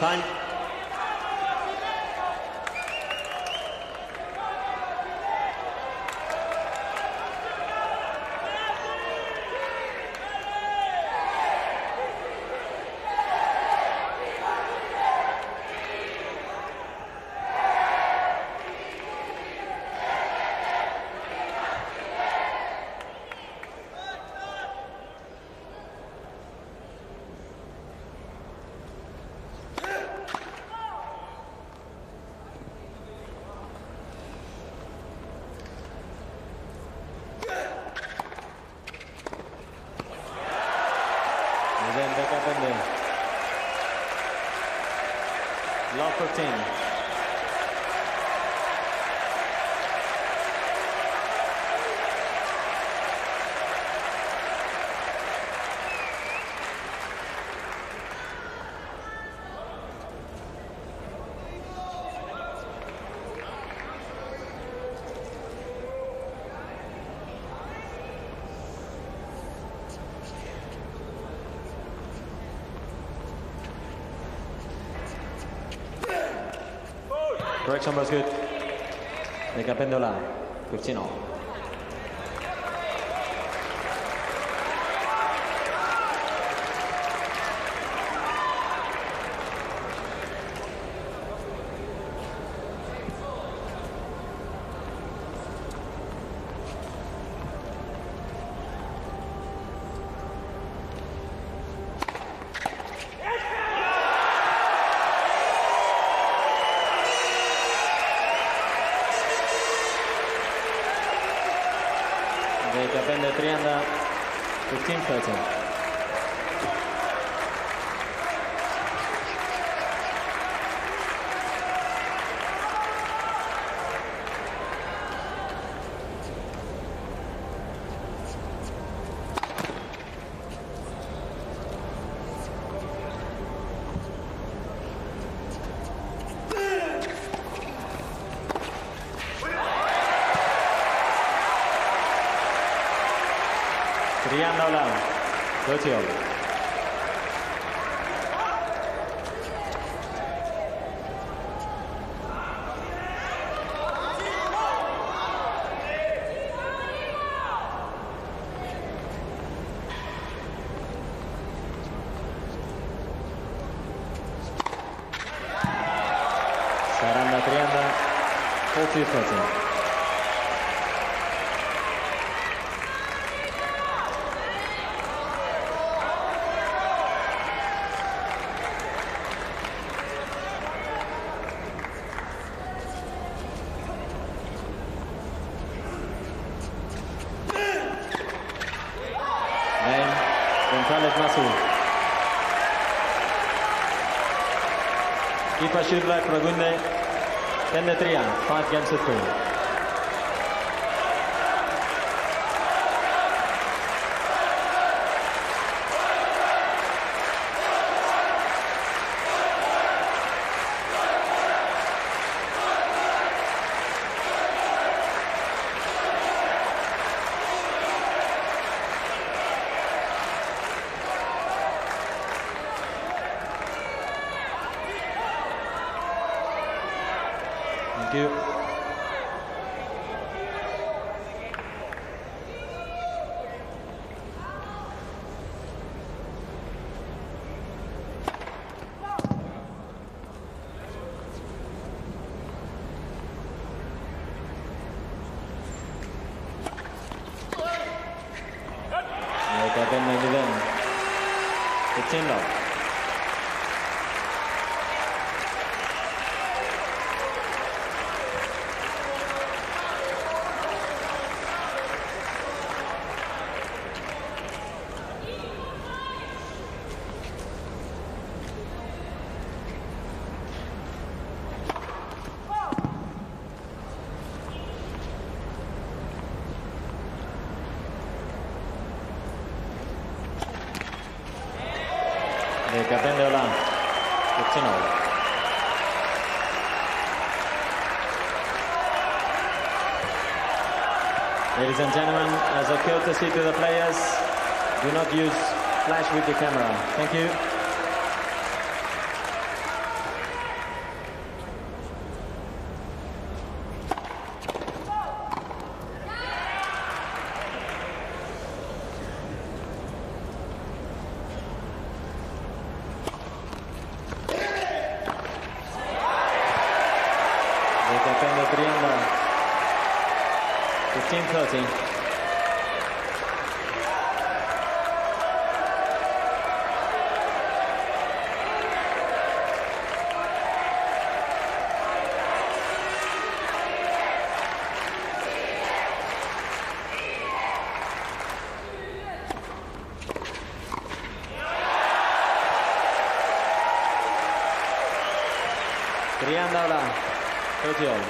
Time. Again, back up in there. Love 15. Correction was good. De Capendola, 15看到 đau. Shirley Pragunde, 10-3, 5 games at 3. not use flash with the camera. Thank you. They 30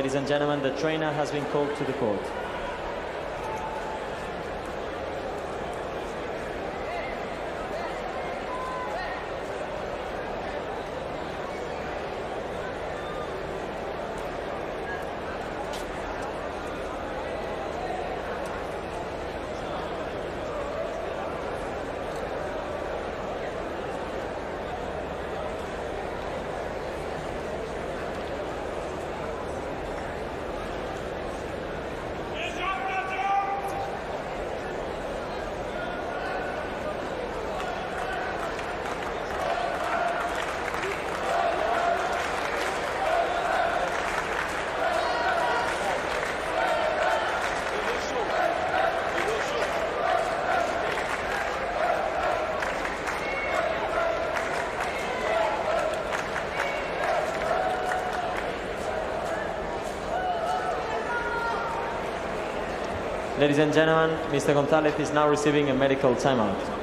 Ladies and gentlemen, the trainer has been called to the court. Ladies and gentlemen, Mr. Gonzalez is now receiving a medical timeout.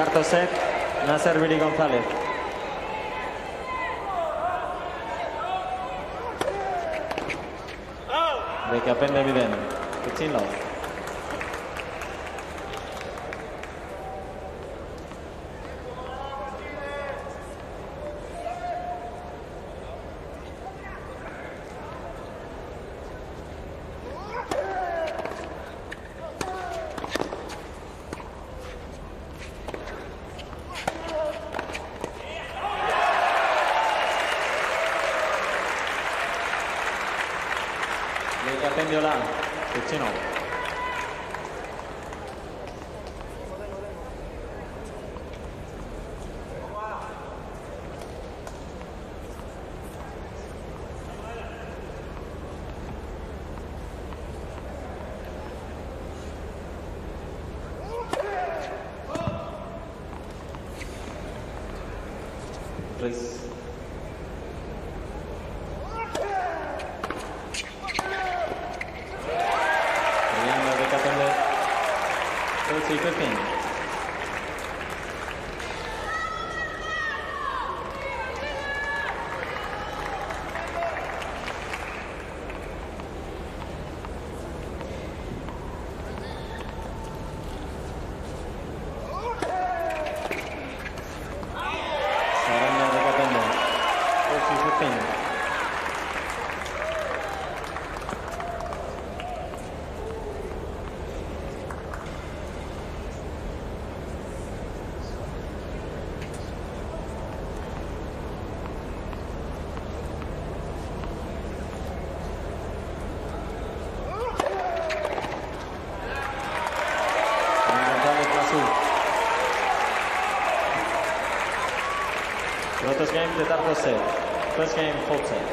De Tarto set, Nasser Billy González. De Capen de Vident. Miolan, Cecchinoglu. Set. First game, full set.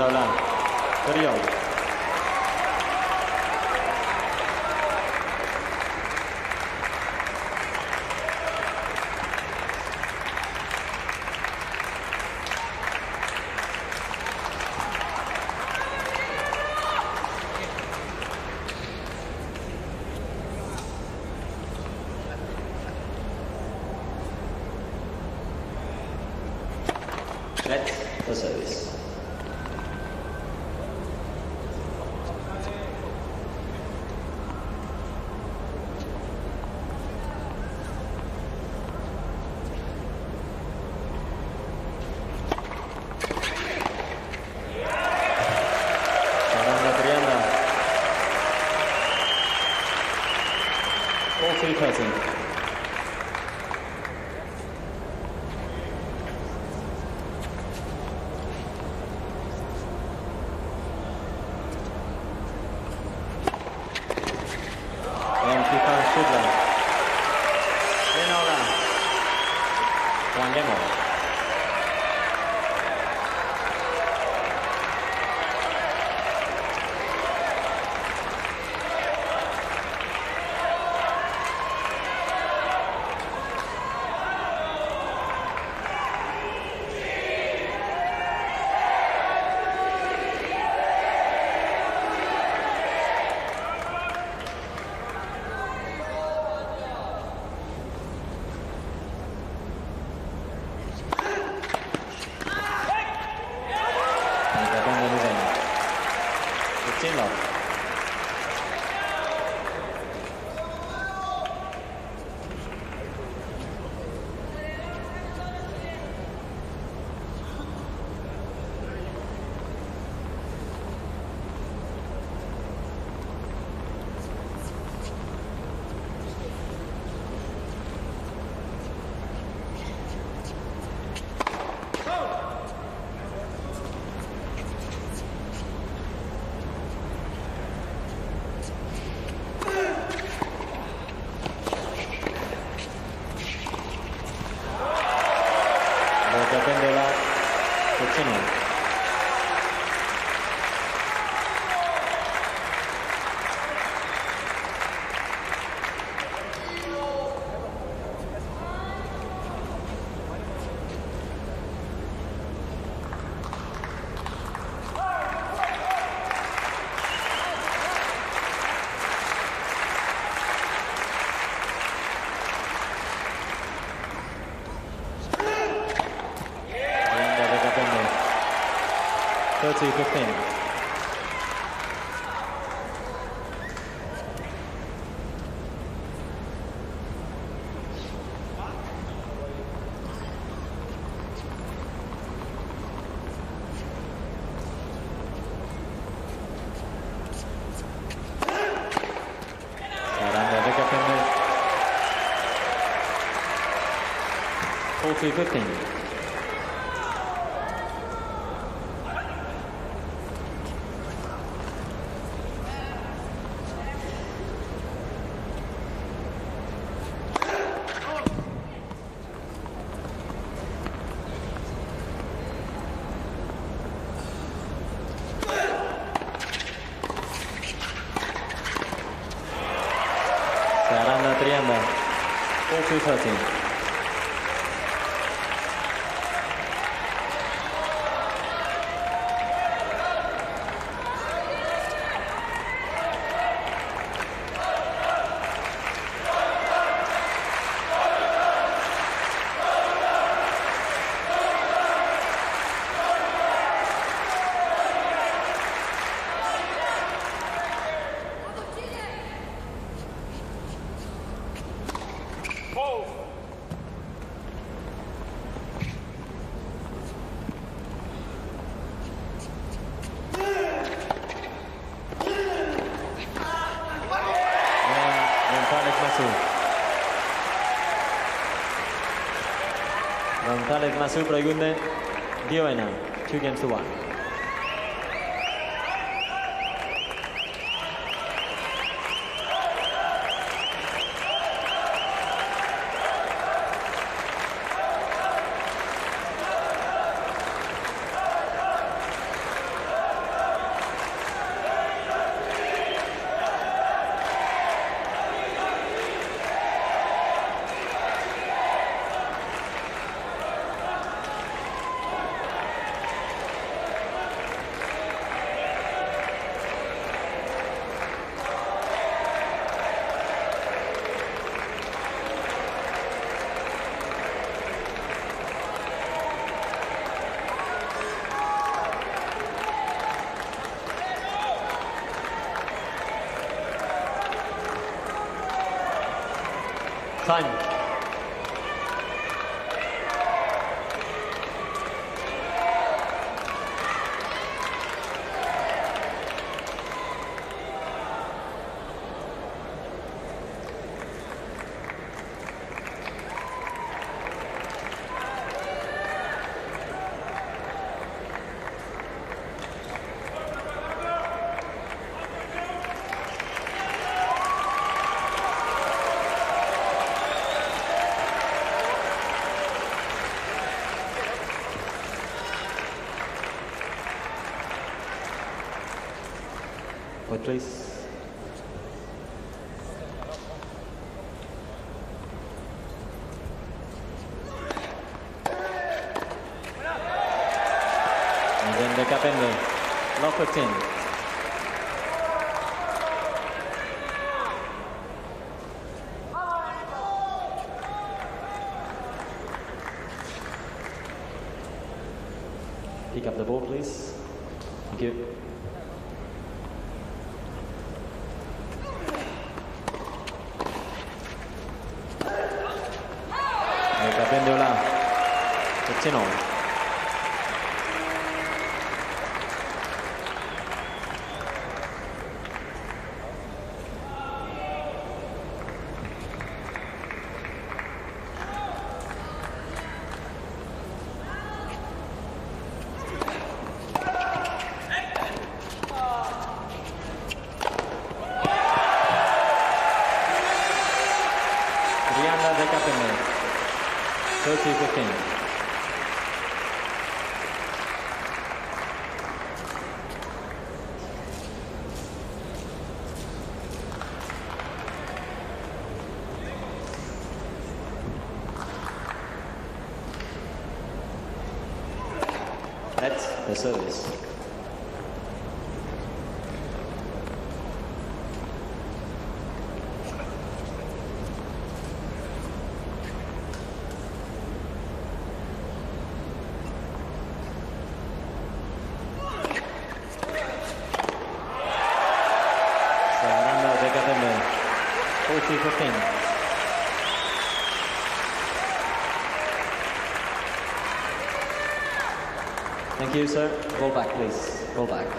hablando. 得点。Thank you. 40-13. González Massu. González Massu Proigunde. Dioena. Two games to one. Time. What Eso es. You, sir. Roll back, please. Roll back.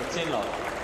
我进了。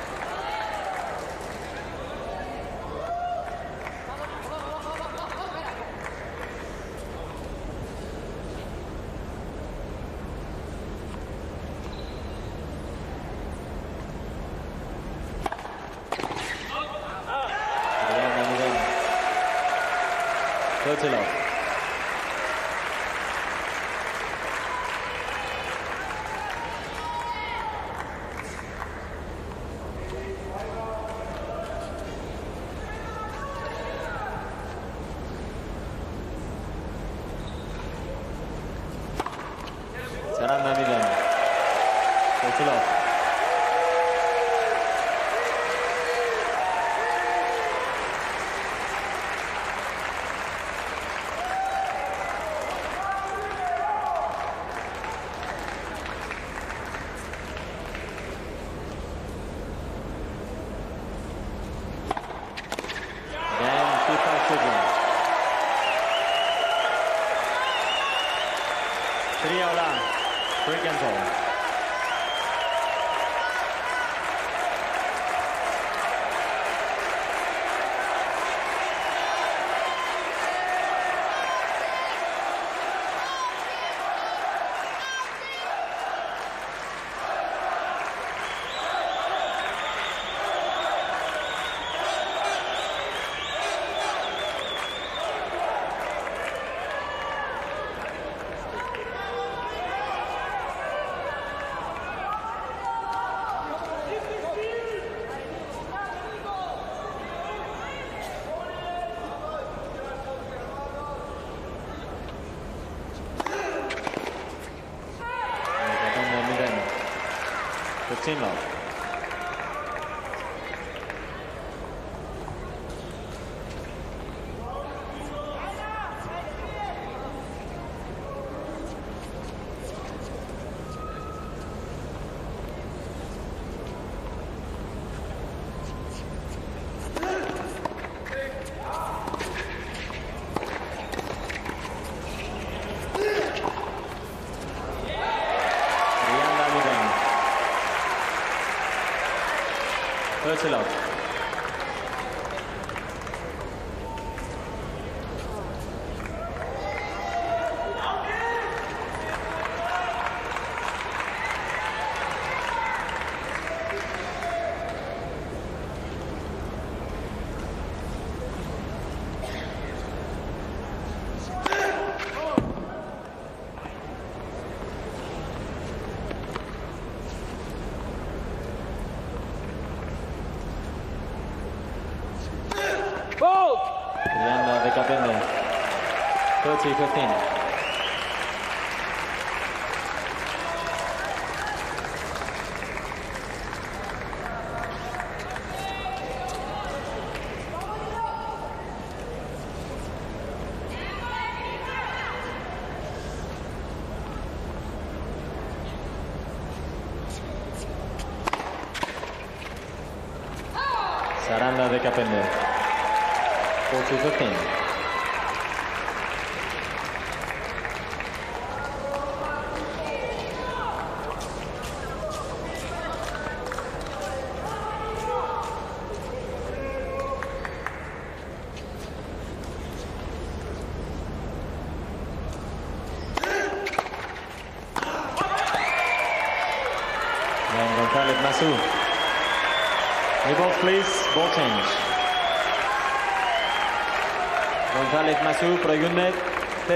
这一刻电影。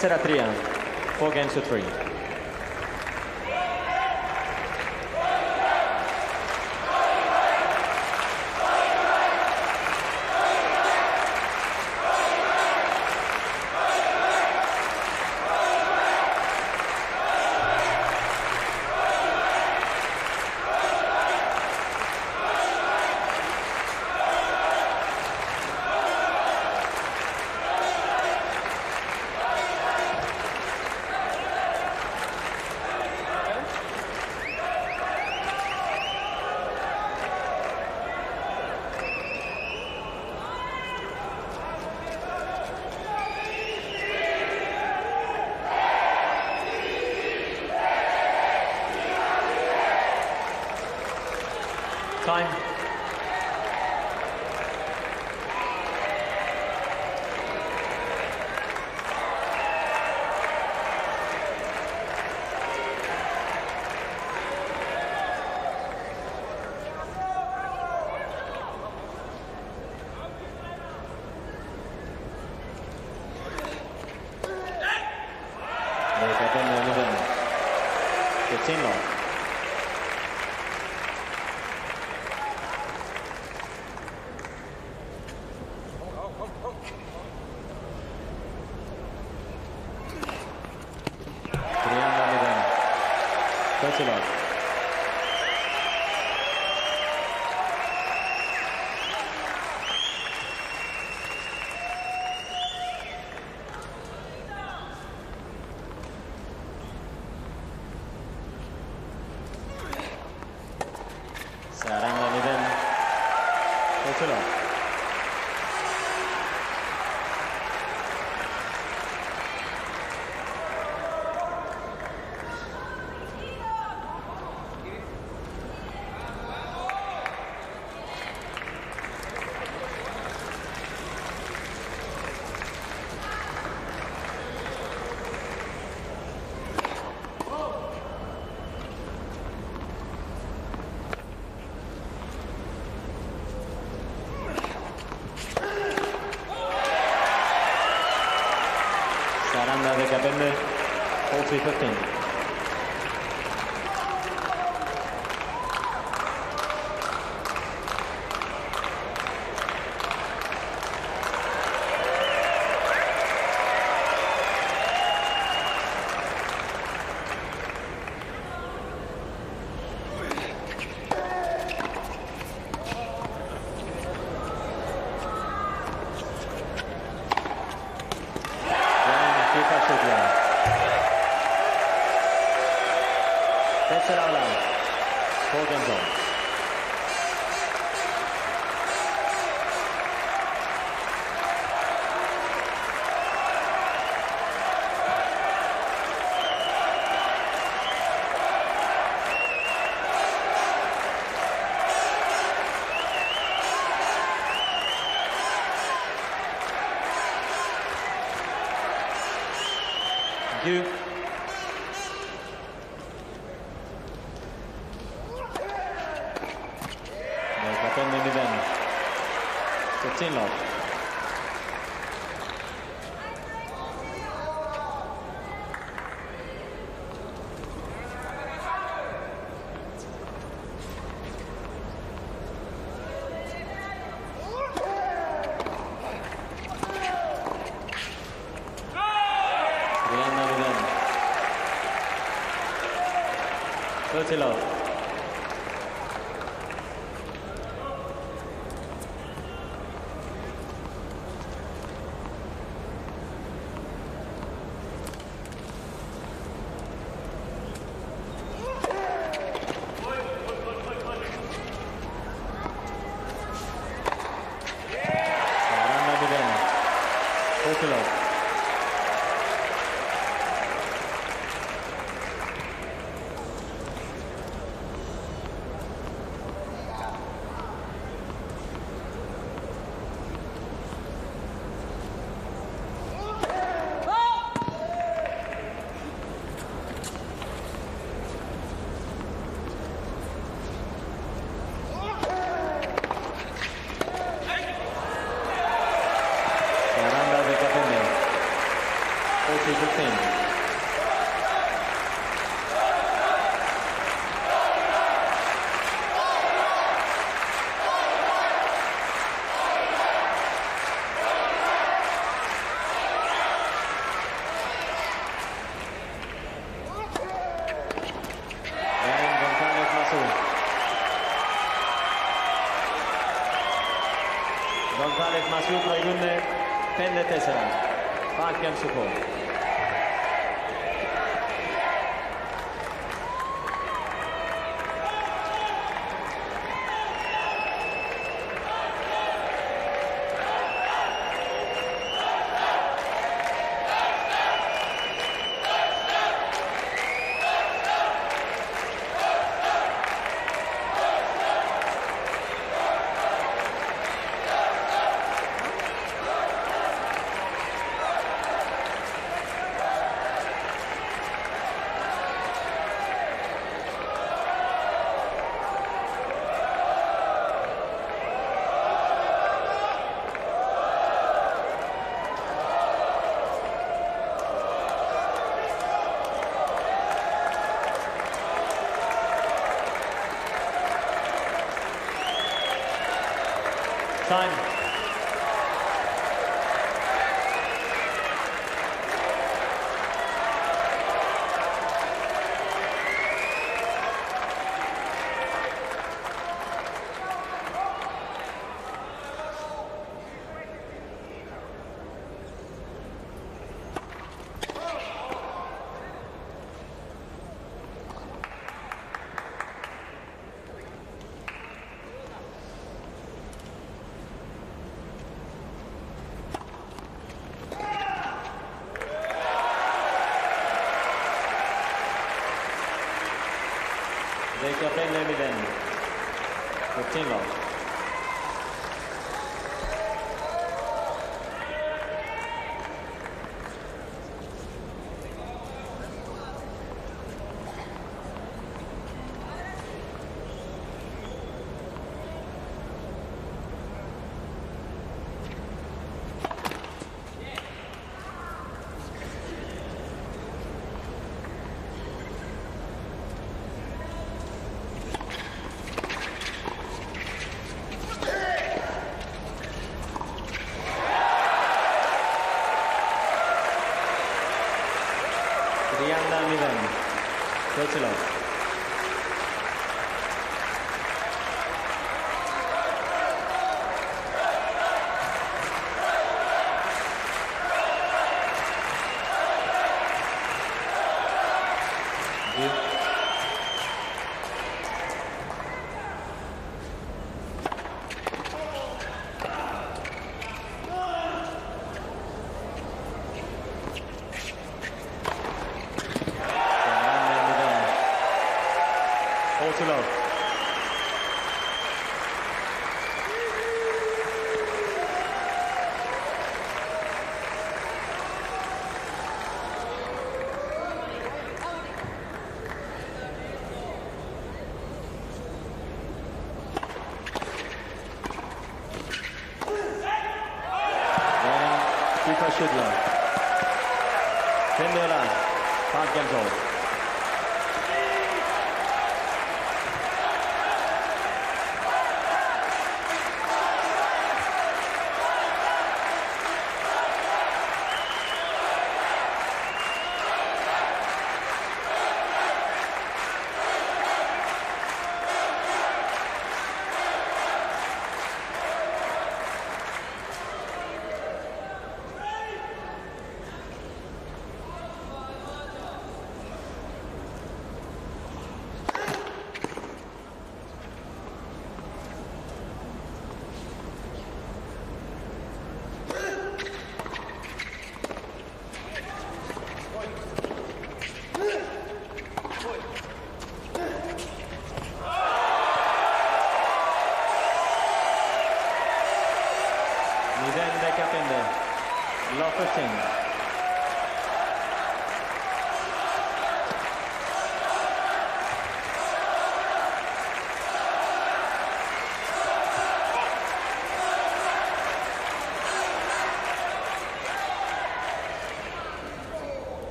Terceira tria. Four games to three. 30多谢了。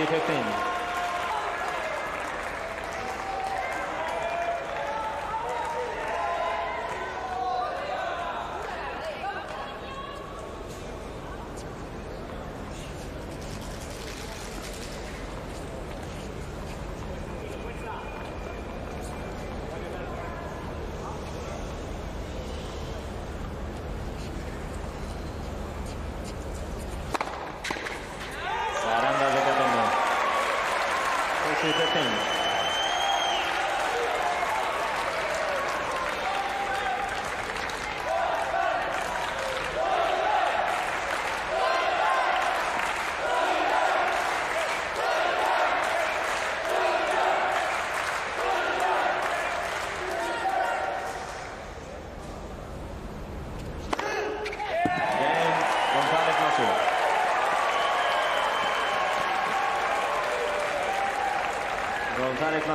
se arrepende.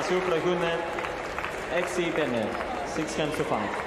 Massu Prehune, Exi Penne, six.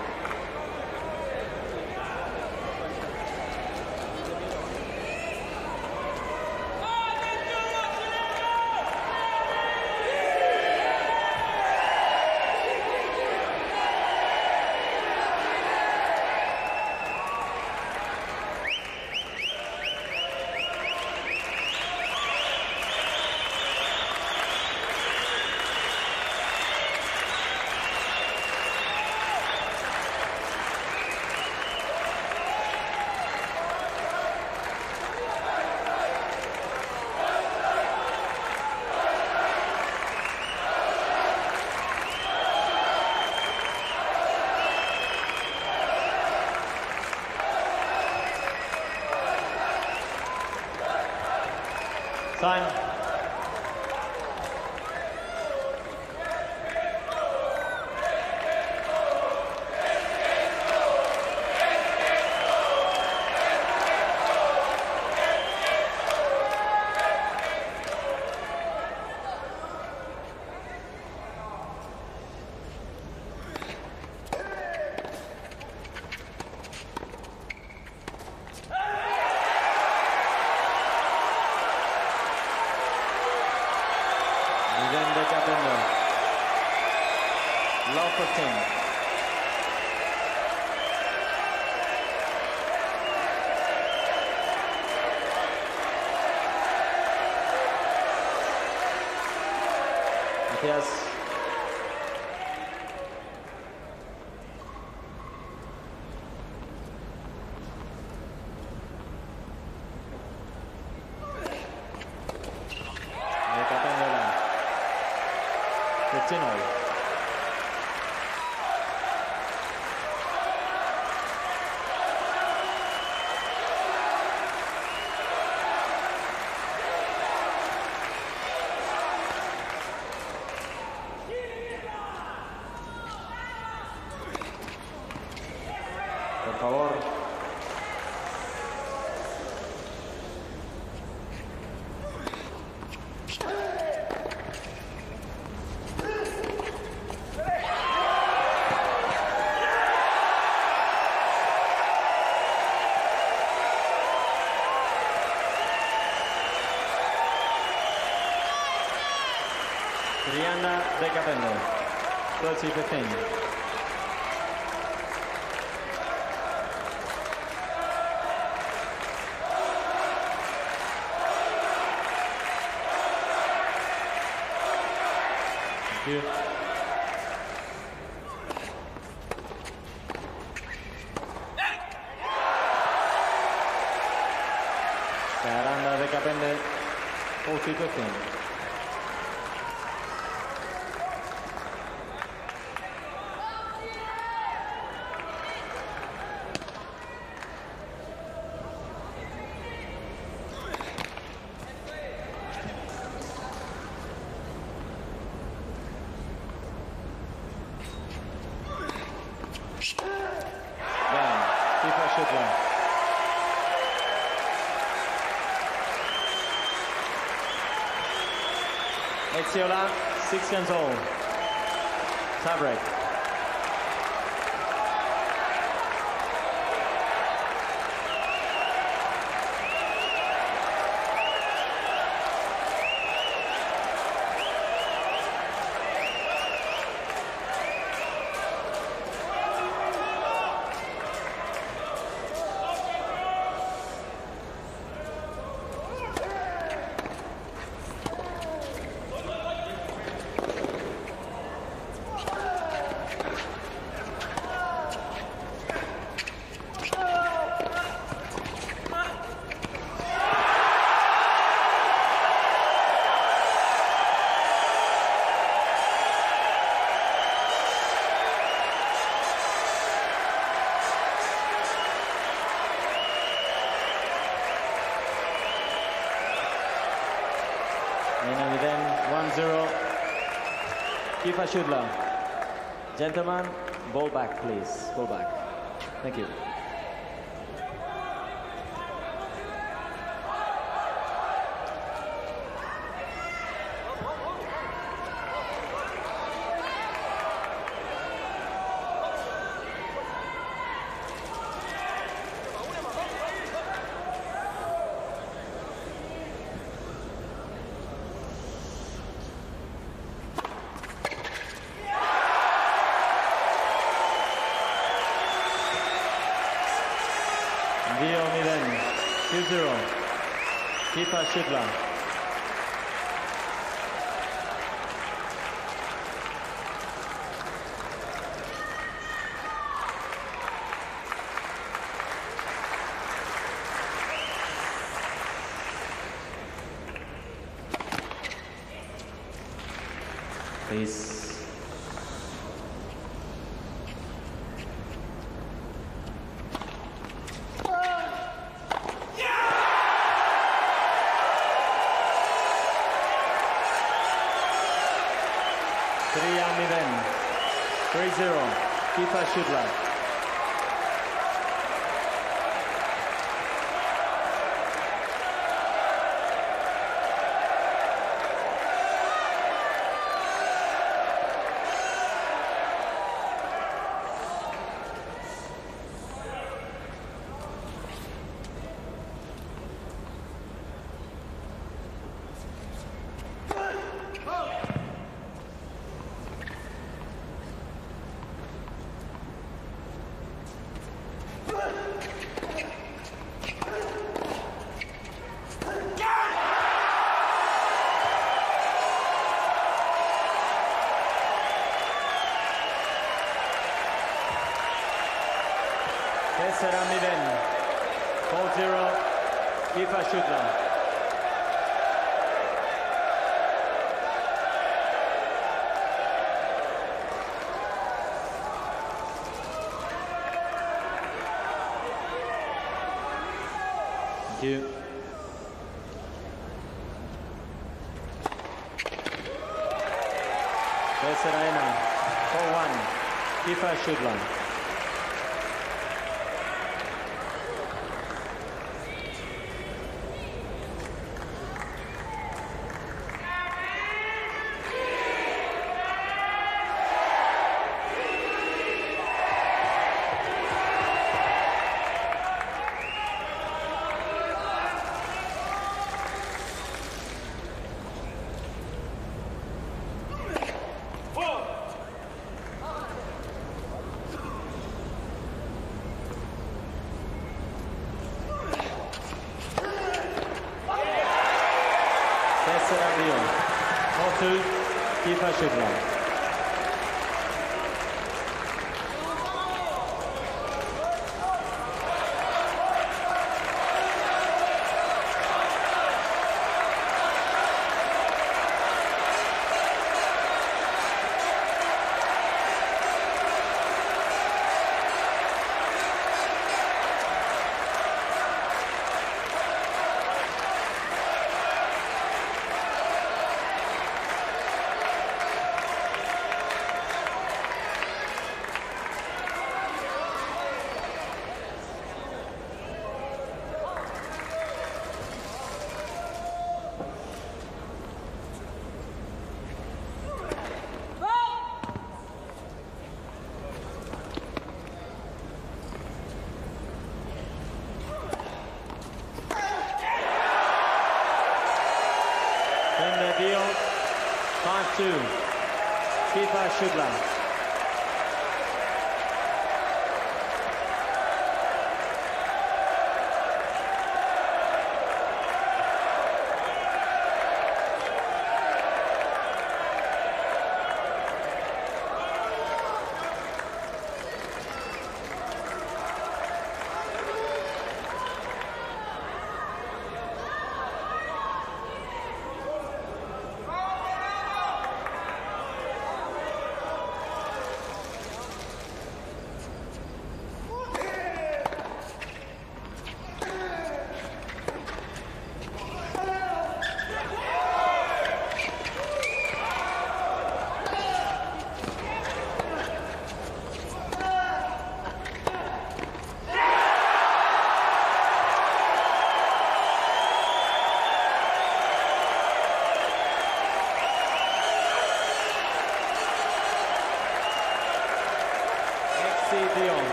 Time. Miguel de Capendo. Love for King. Matías. De Capendola. 15 all. Por favor. Brianna De Capendo. 30-15. Thank Six games all. Tiebreak. In within 1-0. Kiefer Schüttler. Gentlemen, ball back, please. Ball back. Thank you. Dio Miden, 2-0. Kiefer far sideline.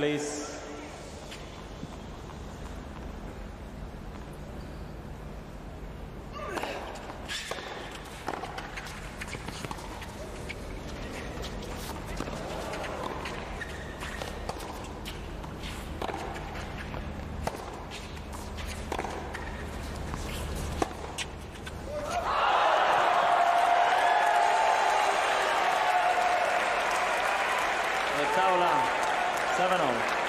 Right, please. Exaula. 7 all.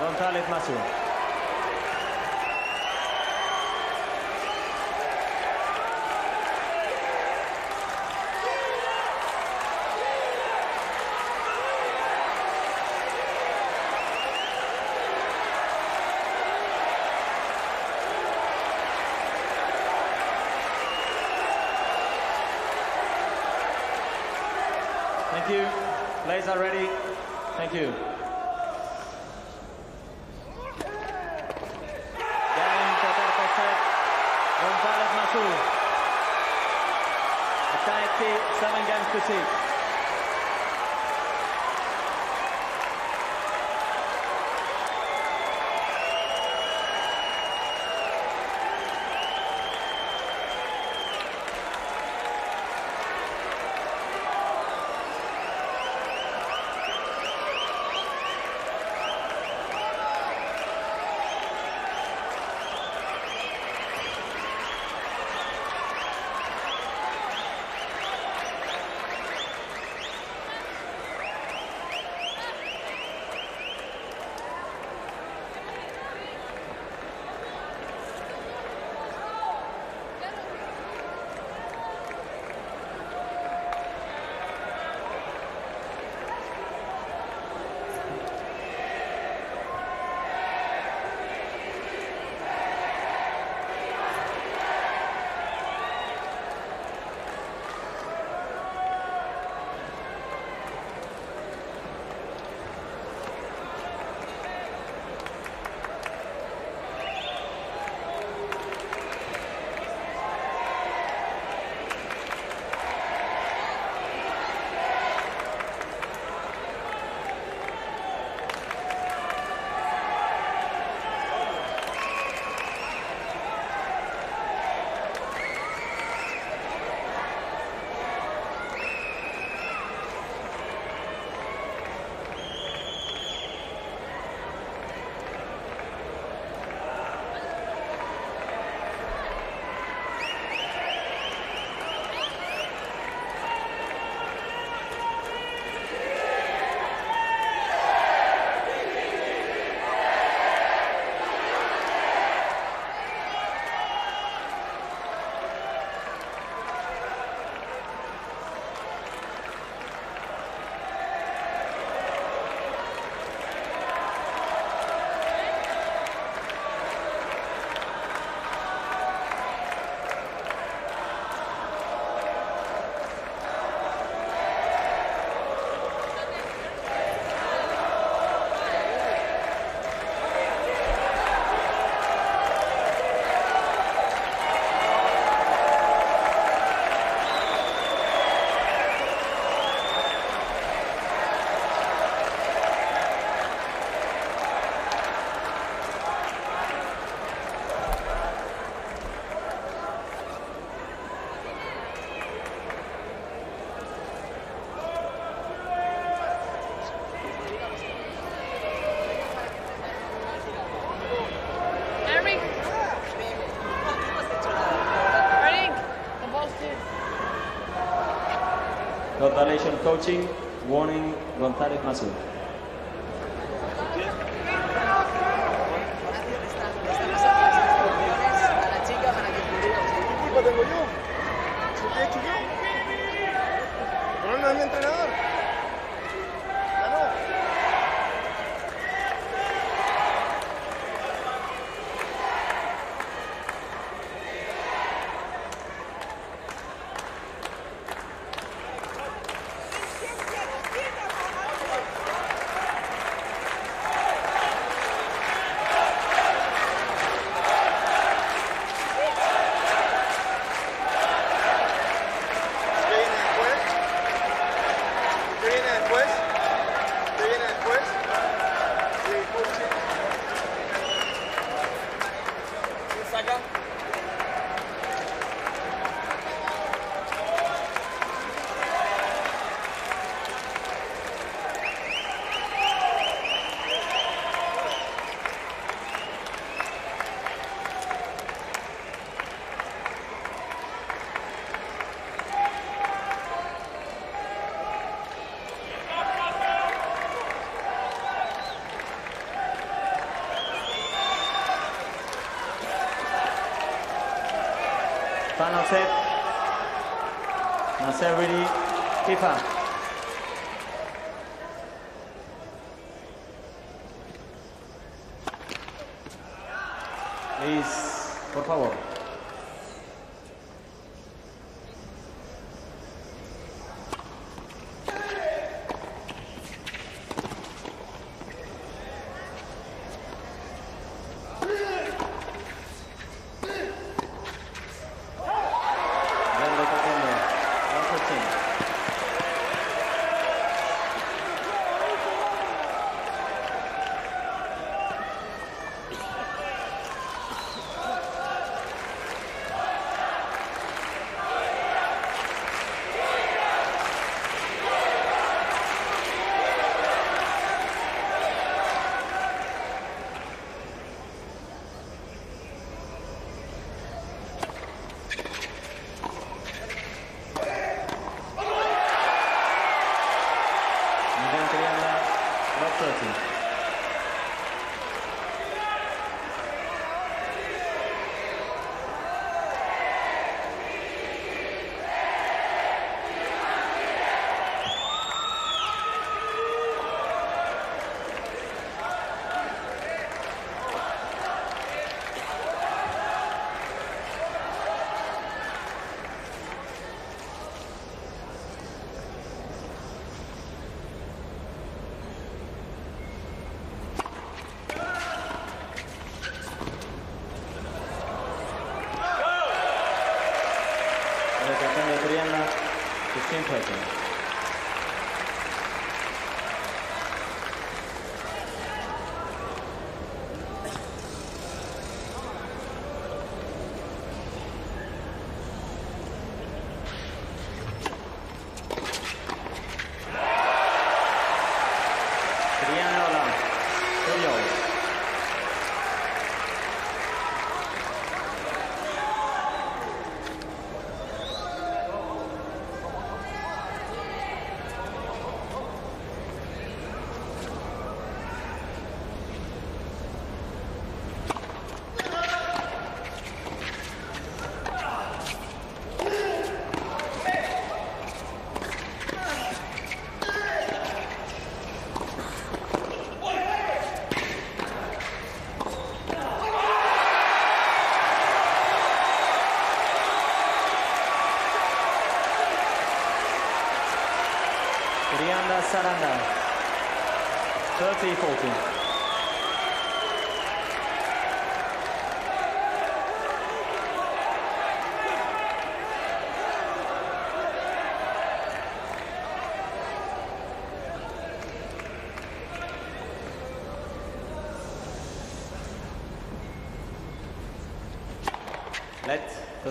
González Massu. Thank you. Plays are ready. Thank you. Coaching. Warning González Massu. Nasser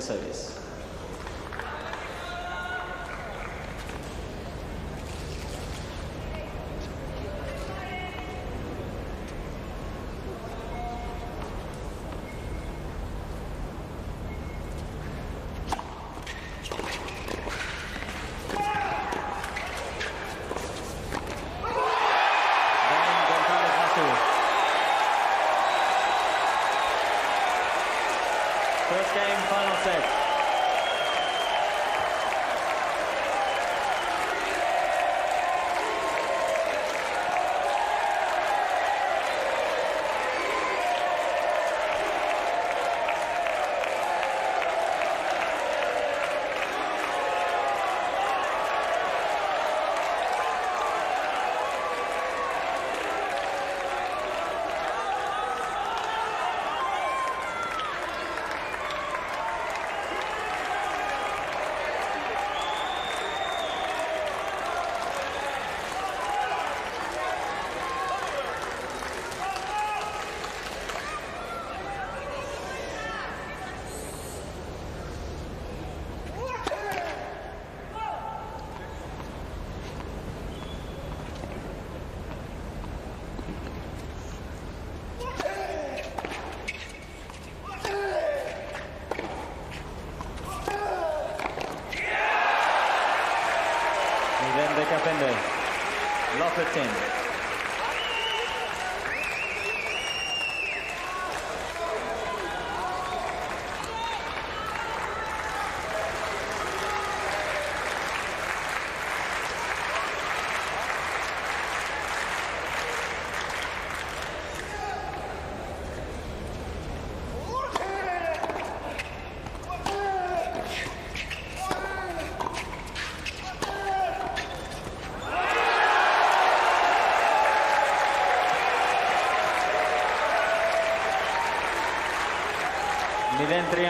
dessa vez.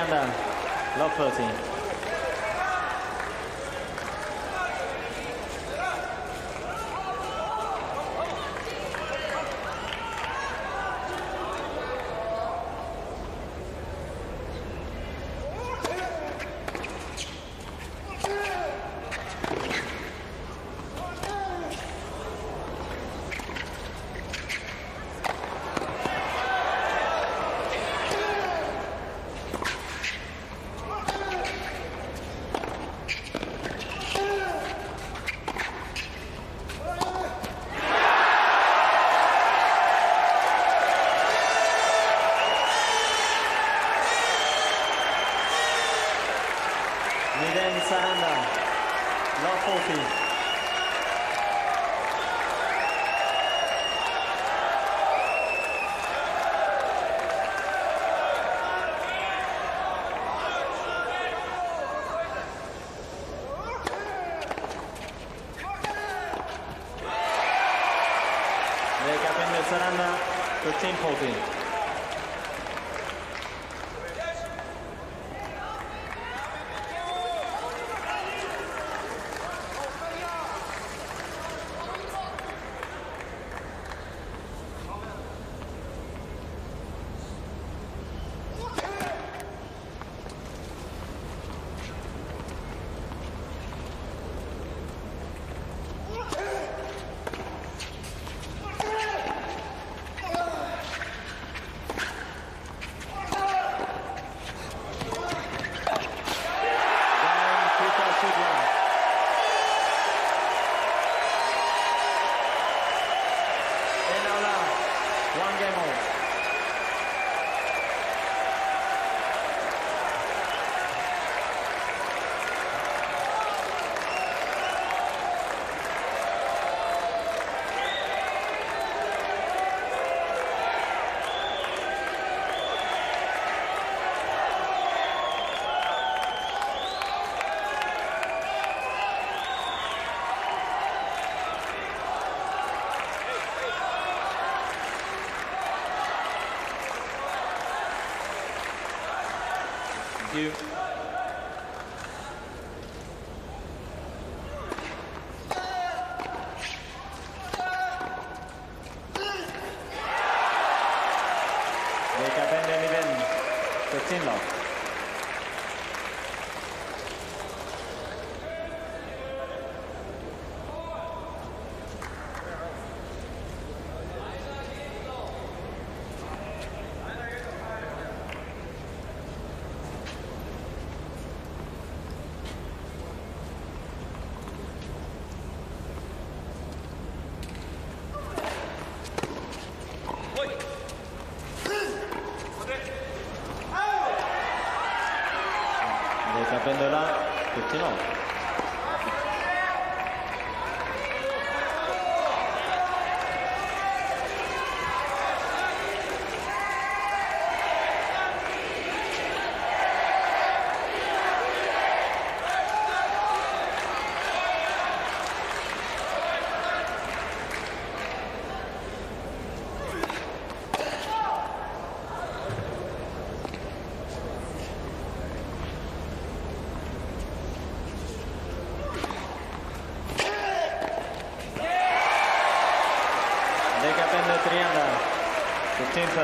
Miden 3 under. Love 30.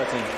13.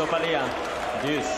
Sopalian. Diz.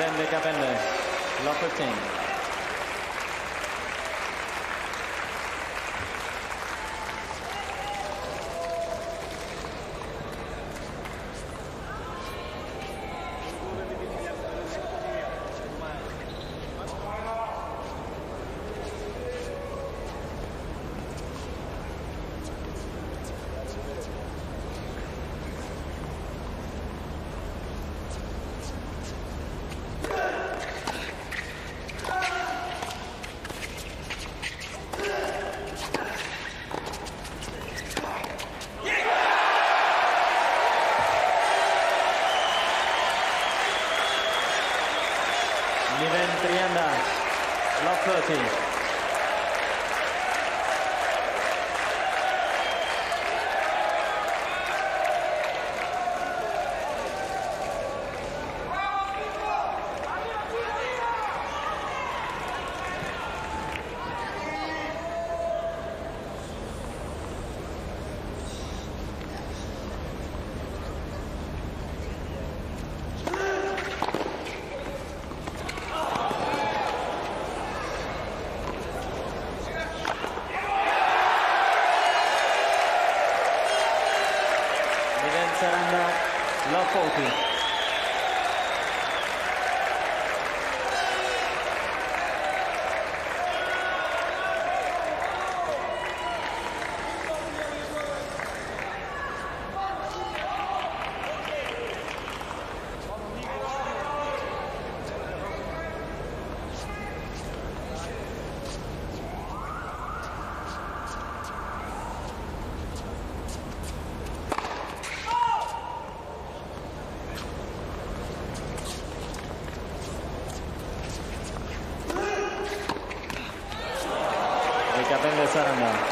Van de Gabenne l'entretient. Saramon.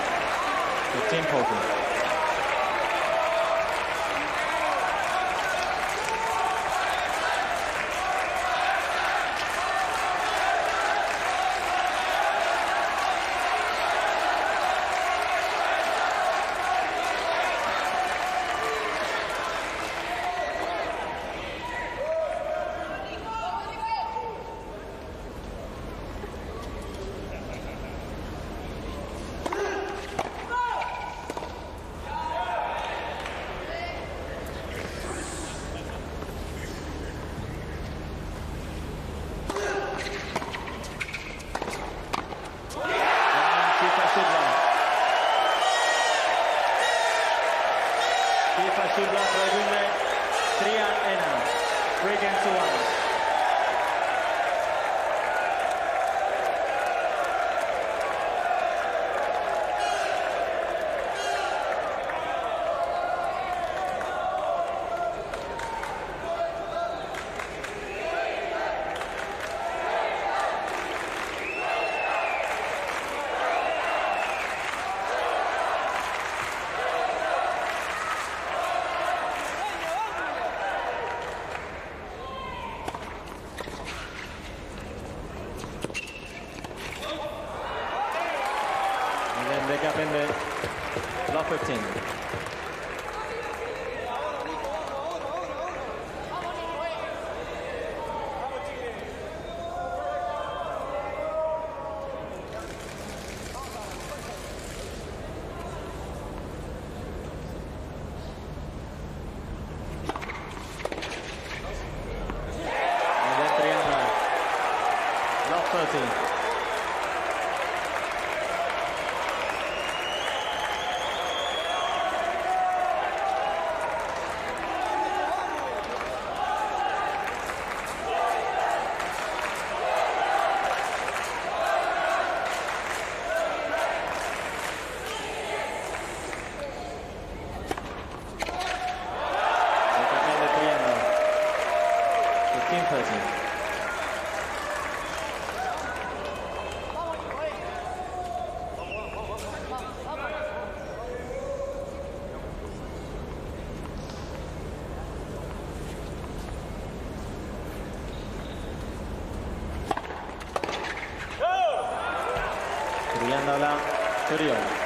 Anabla Toriola.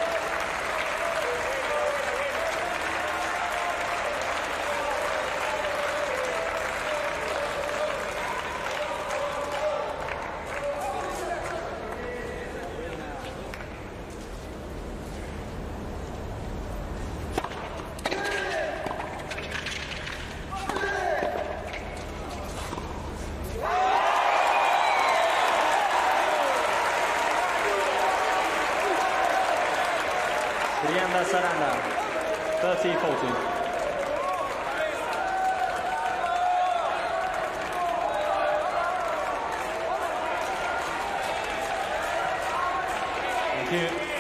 Thank you.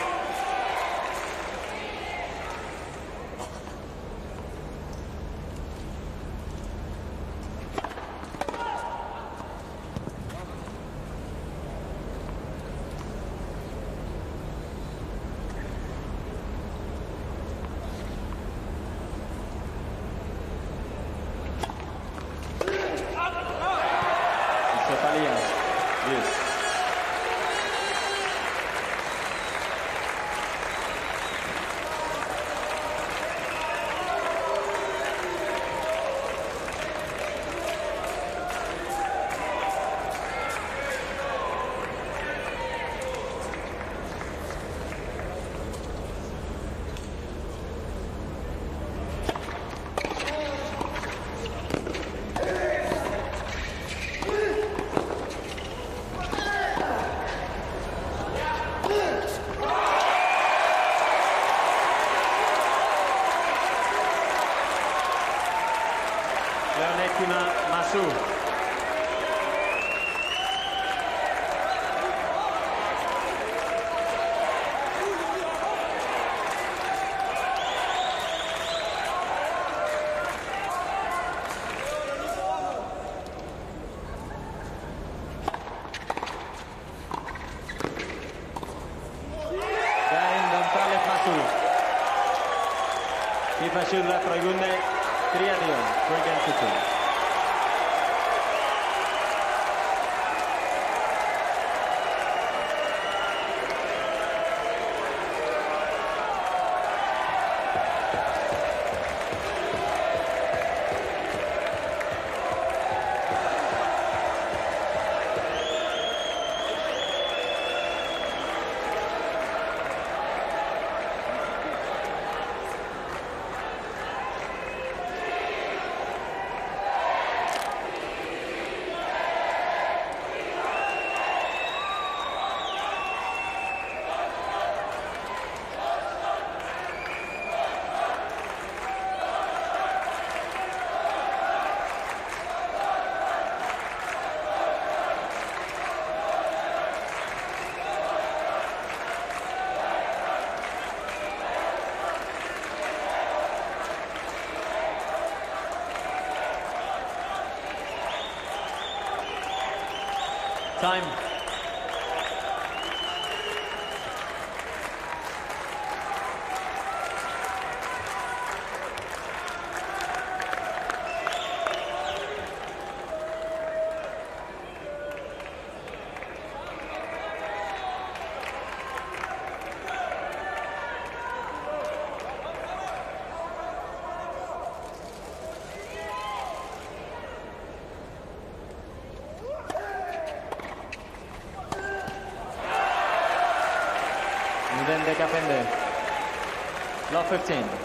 Nivel de Lot 15.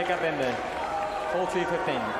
Vega Bender, 42-15.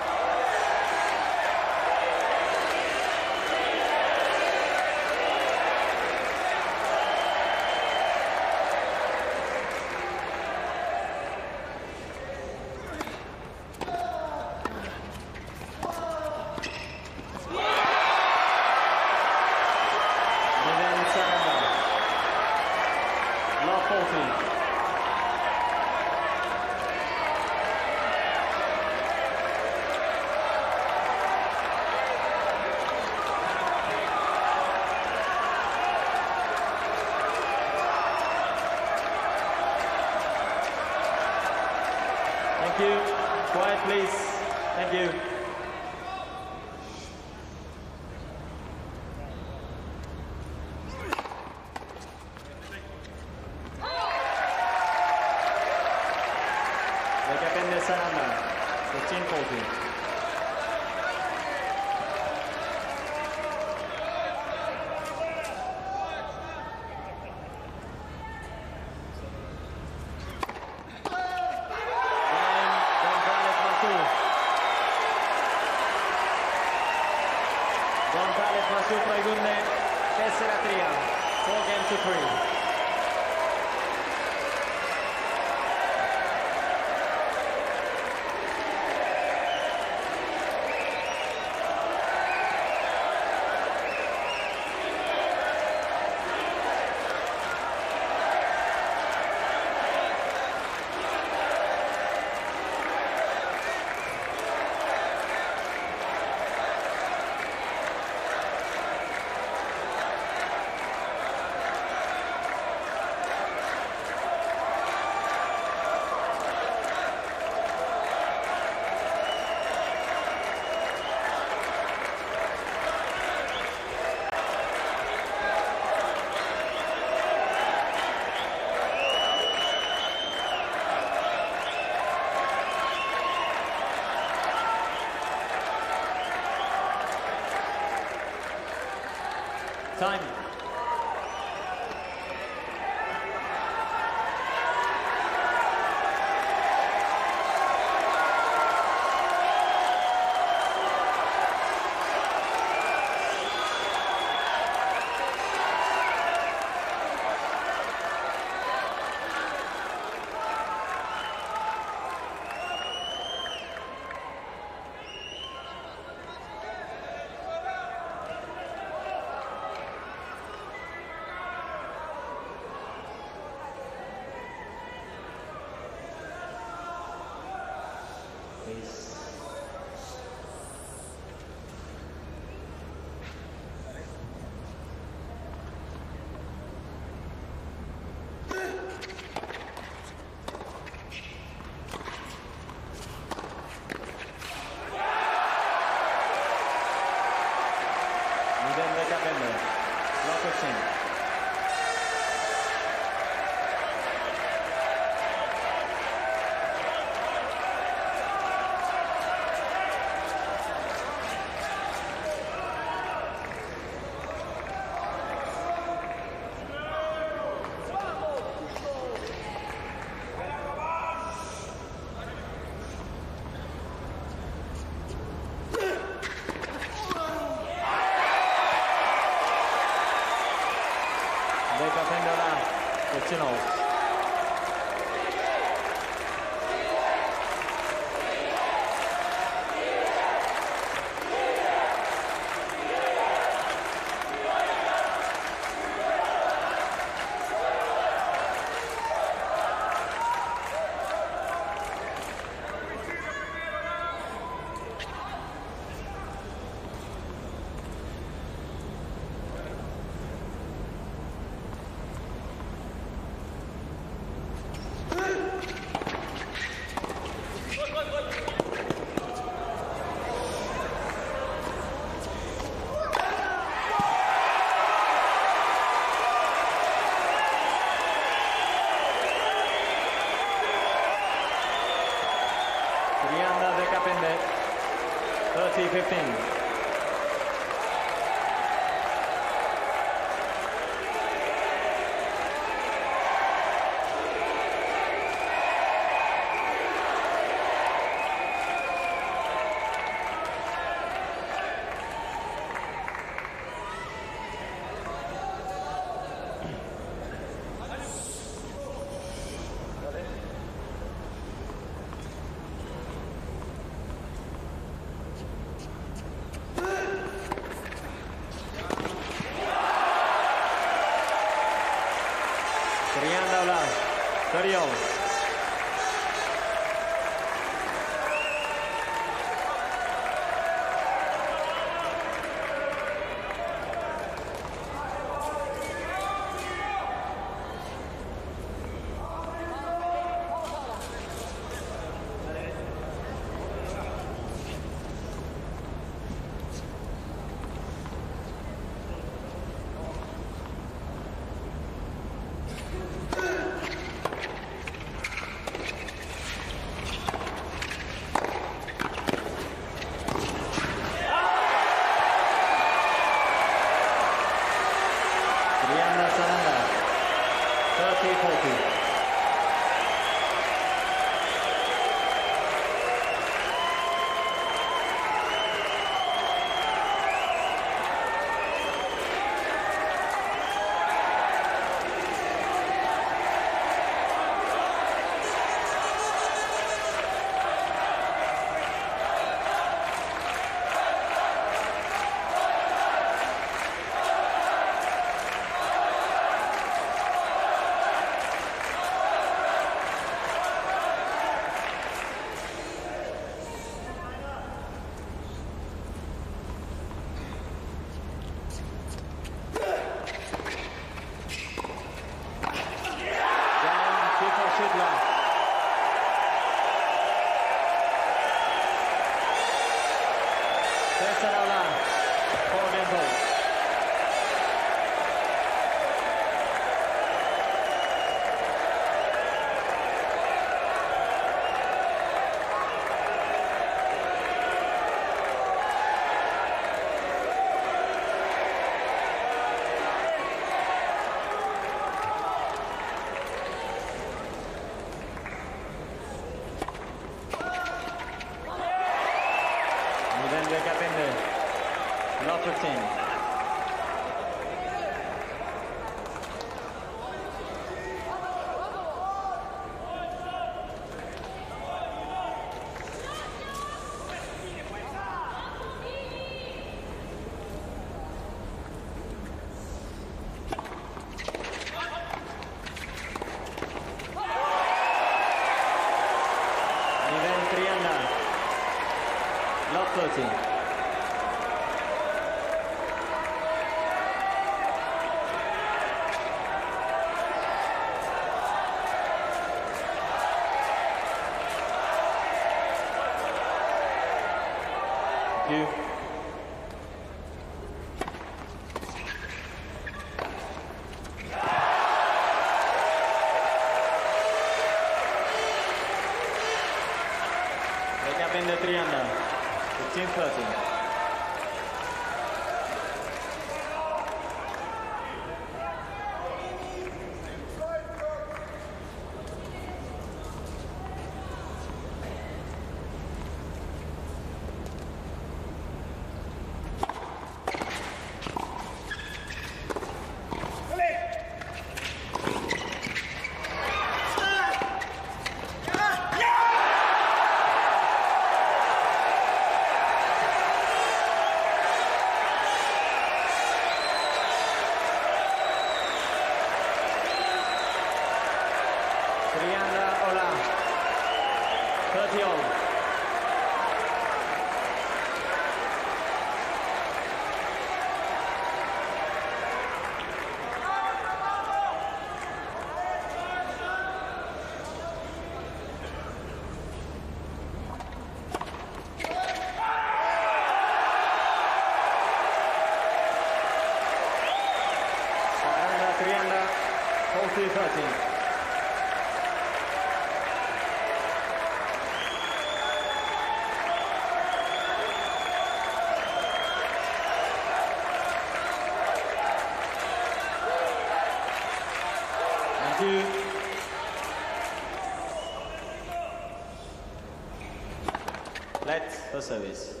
soo saamaysay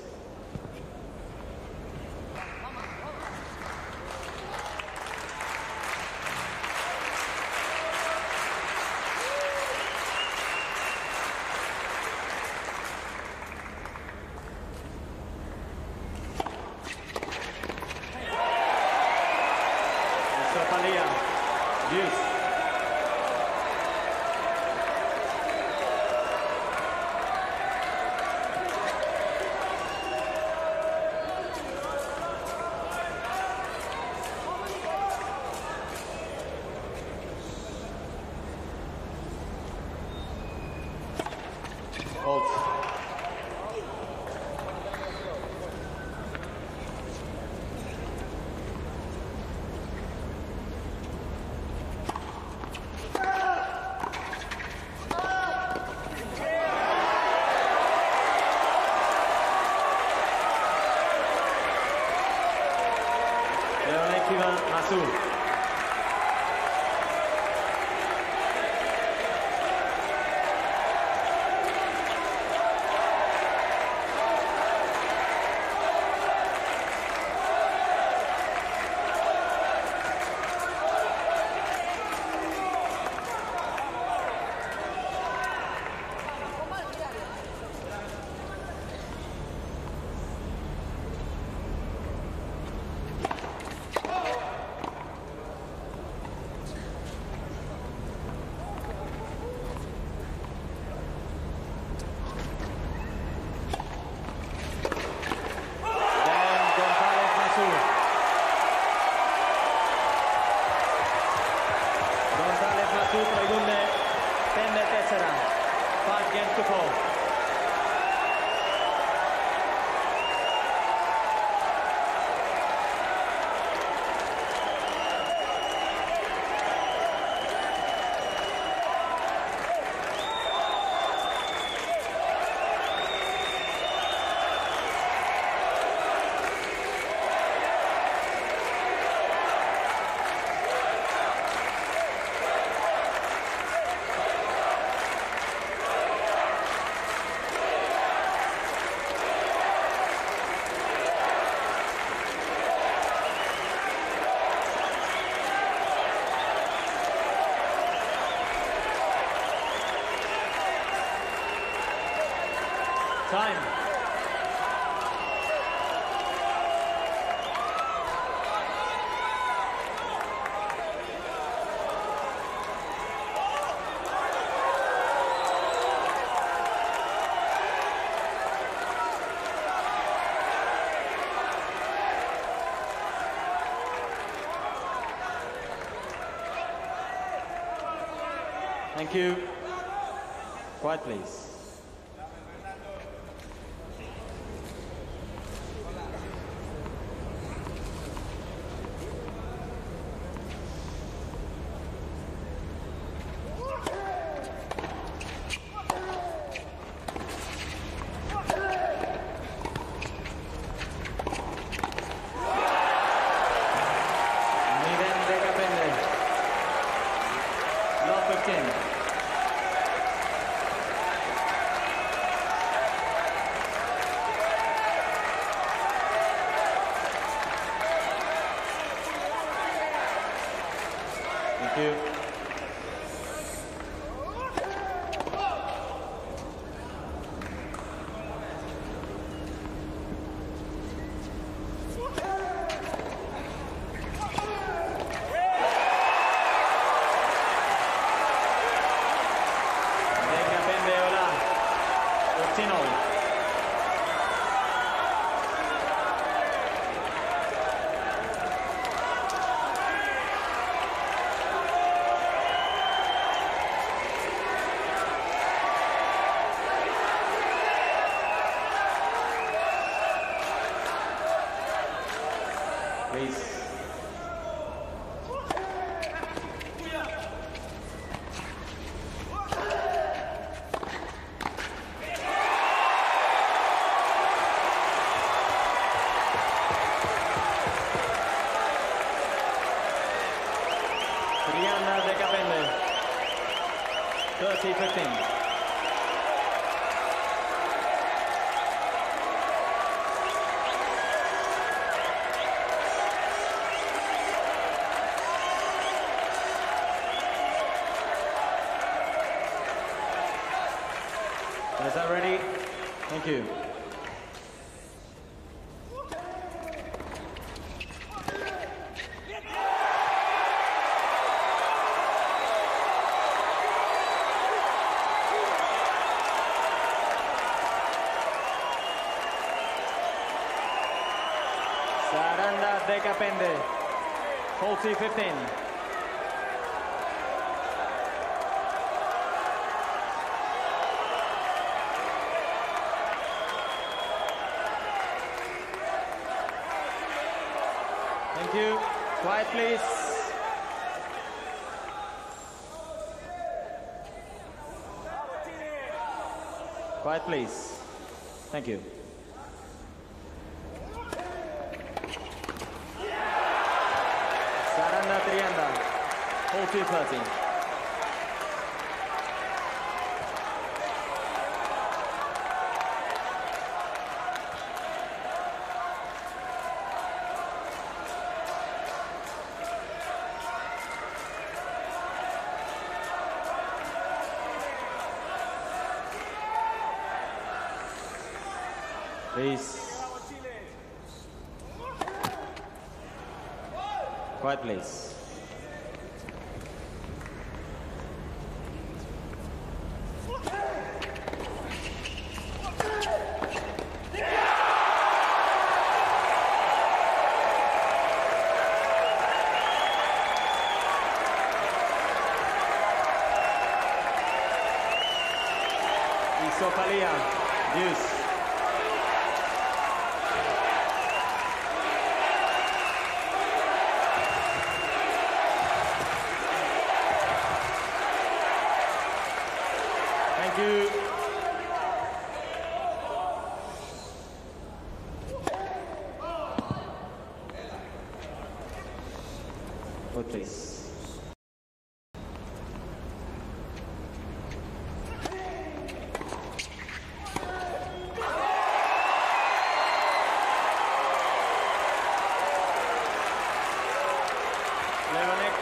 Thank you. Quiet, please. De Capende. 40-15. Thank you. Quiet, please. Quiet, please. Thank you. Please. Quiet, please.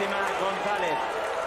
Fátima González.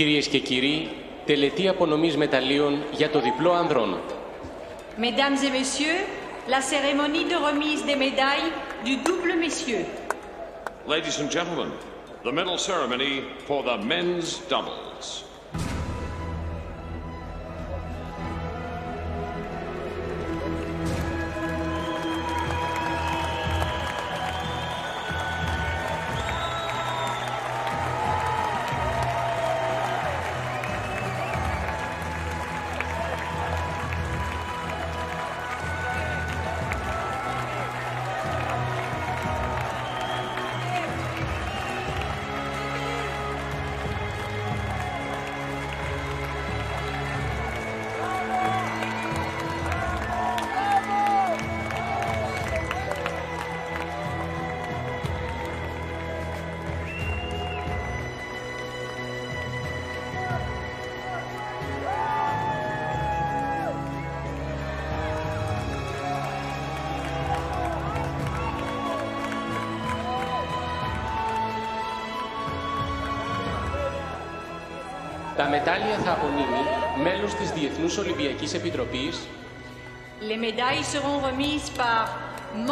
Κυρίες και κύριοι, τελετή απονομής μεταλλίων για το διπλό ανδρών. Mesdames et messieurs, la cérémonie de remise des médailles du double messieurs. Ladies and gentlemen, the medal ceremony for the men's doubles. Τα μετάλλια θα απονείμει μέλος της Διεθνούς Ολυμπιακής Επιτροπής Les médailles seront remises par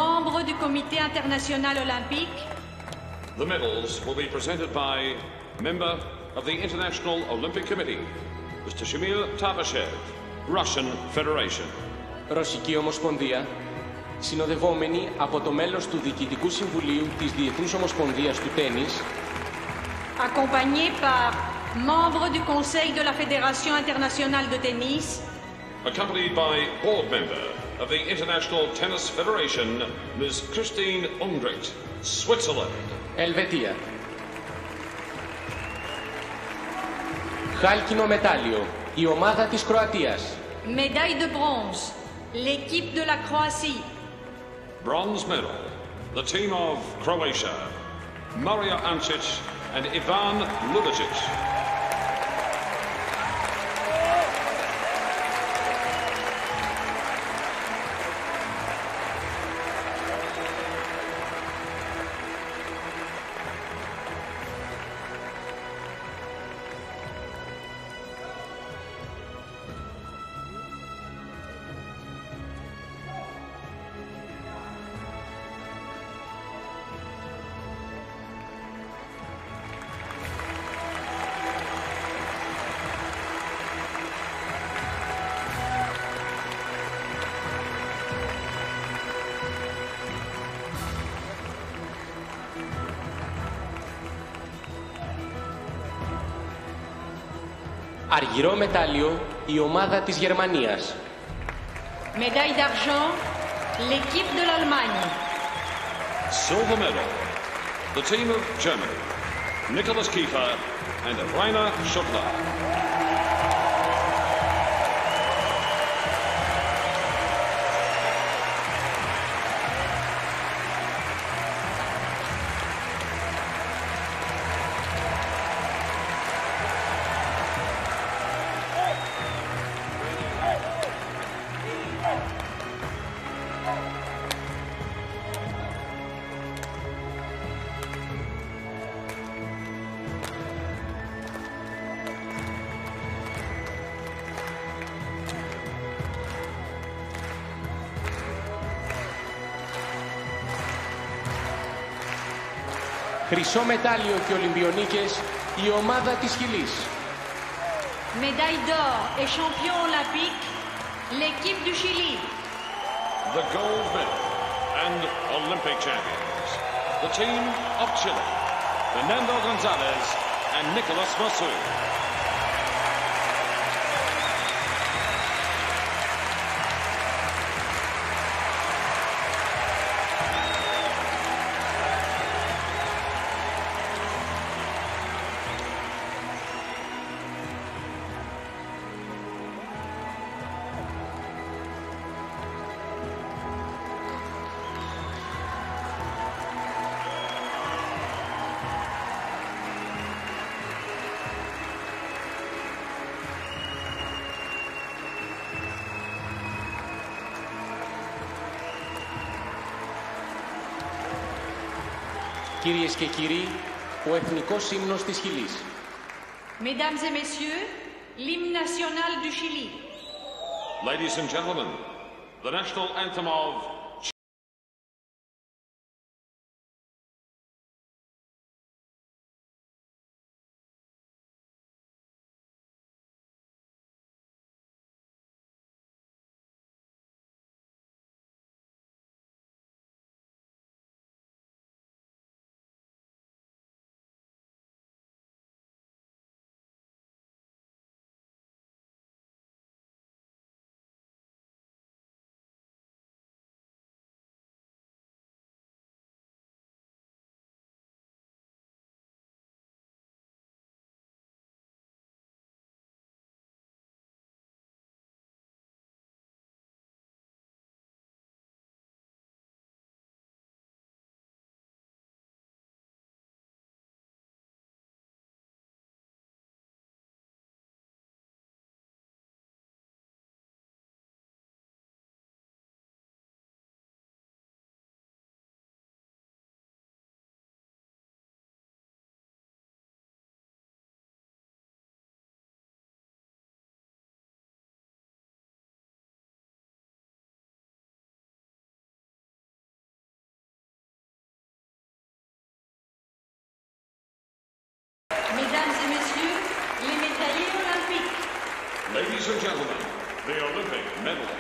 membres du Comité international olympique, The medals will be presented by member of the International Olympic Committee, Mr. Shamil Tabashev, Russian Federation. Ρωσική Ομοσπονδία, συνοδευόμενη από το μέλος του Διοικητικού Συμβουλίου της Διεθνούς Ομοσπονδίας του Τένις, accompagné par membres du Conseil de la Fédération internationale de tennis, accompanied by board member of the International Tennis Federation, Ms. Christine Ungrit, Switzerland. Ελβετία. Χάλκινο μετάλλιο, η ομάδα της Κροατίας. médaille de bronze, l'équipe de la Croatie, Bronze medal, the team of Croatia, Maria Ancic and Ivan Lubicic. Αργυρό μετάλλιο, η ομάδα της Γερμανίας. médaille d'argent, l'équipe de l'Allemagne, Silver medal, the team of Germany, Nicholas Kiefer and Rainer Schuttler. Χρυσό μετάλλιο και Ολυμπιονίκες, η ομάδα της Χιλής. médaille d'or et champion olympique, l'équipe du Chili, The gold medal and Olympic champions, the team of Chile, Fernando Gonzalez and Nicolas Massou. Κυρίες και κύριοι, ο εθνικός ύμνος της Χιλής. Mesdames et messieurs, l'hymne national du Chili. Ladies and gentlemen, the national anthem of Ladies and gentlemen, the Olympic medalists.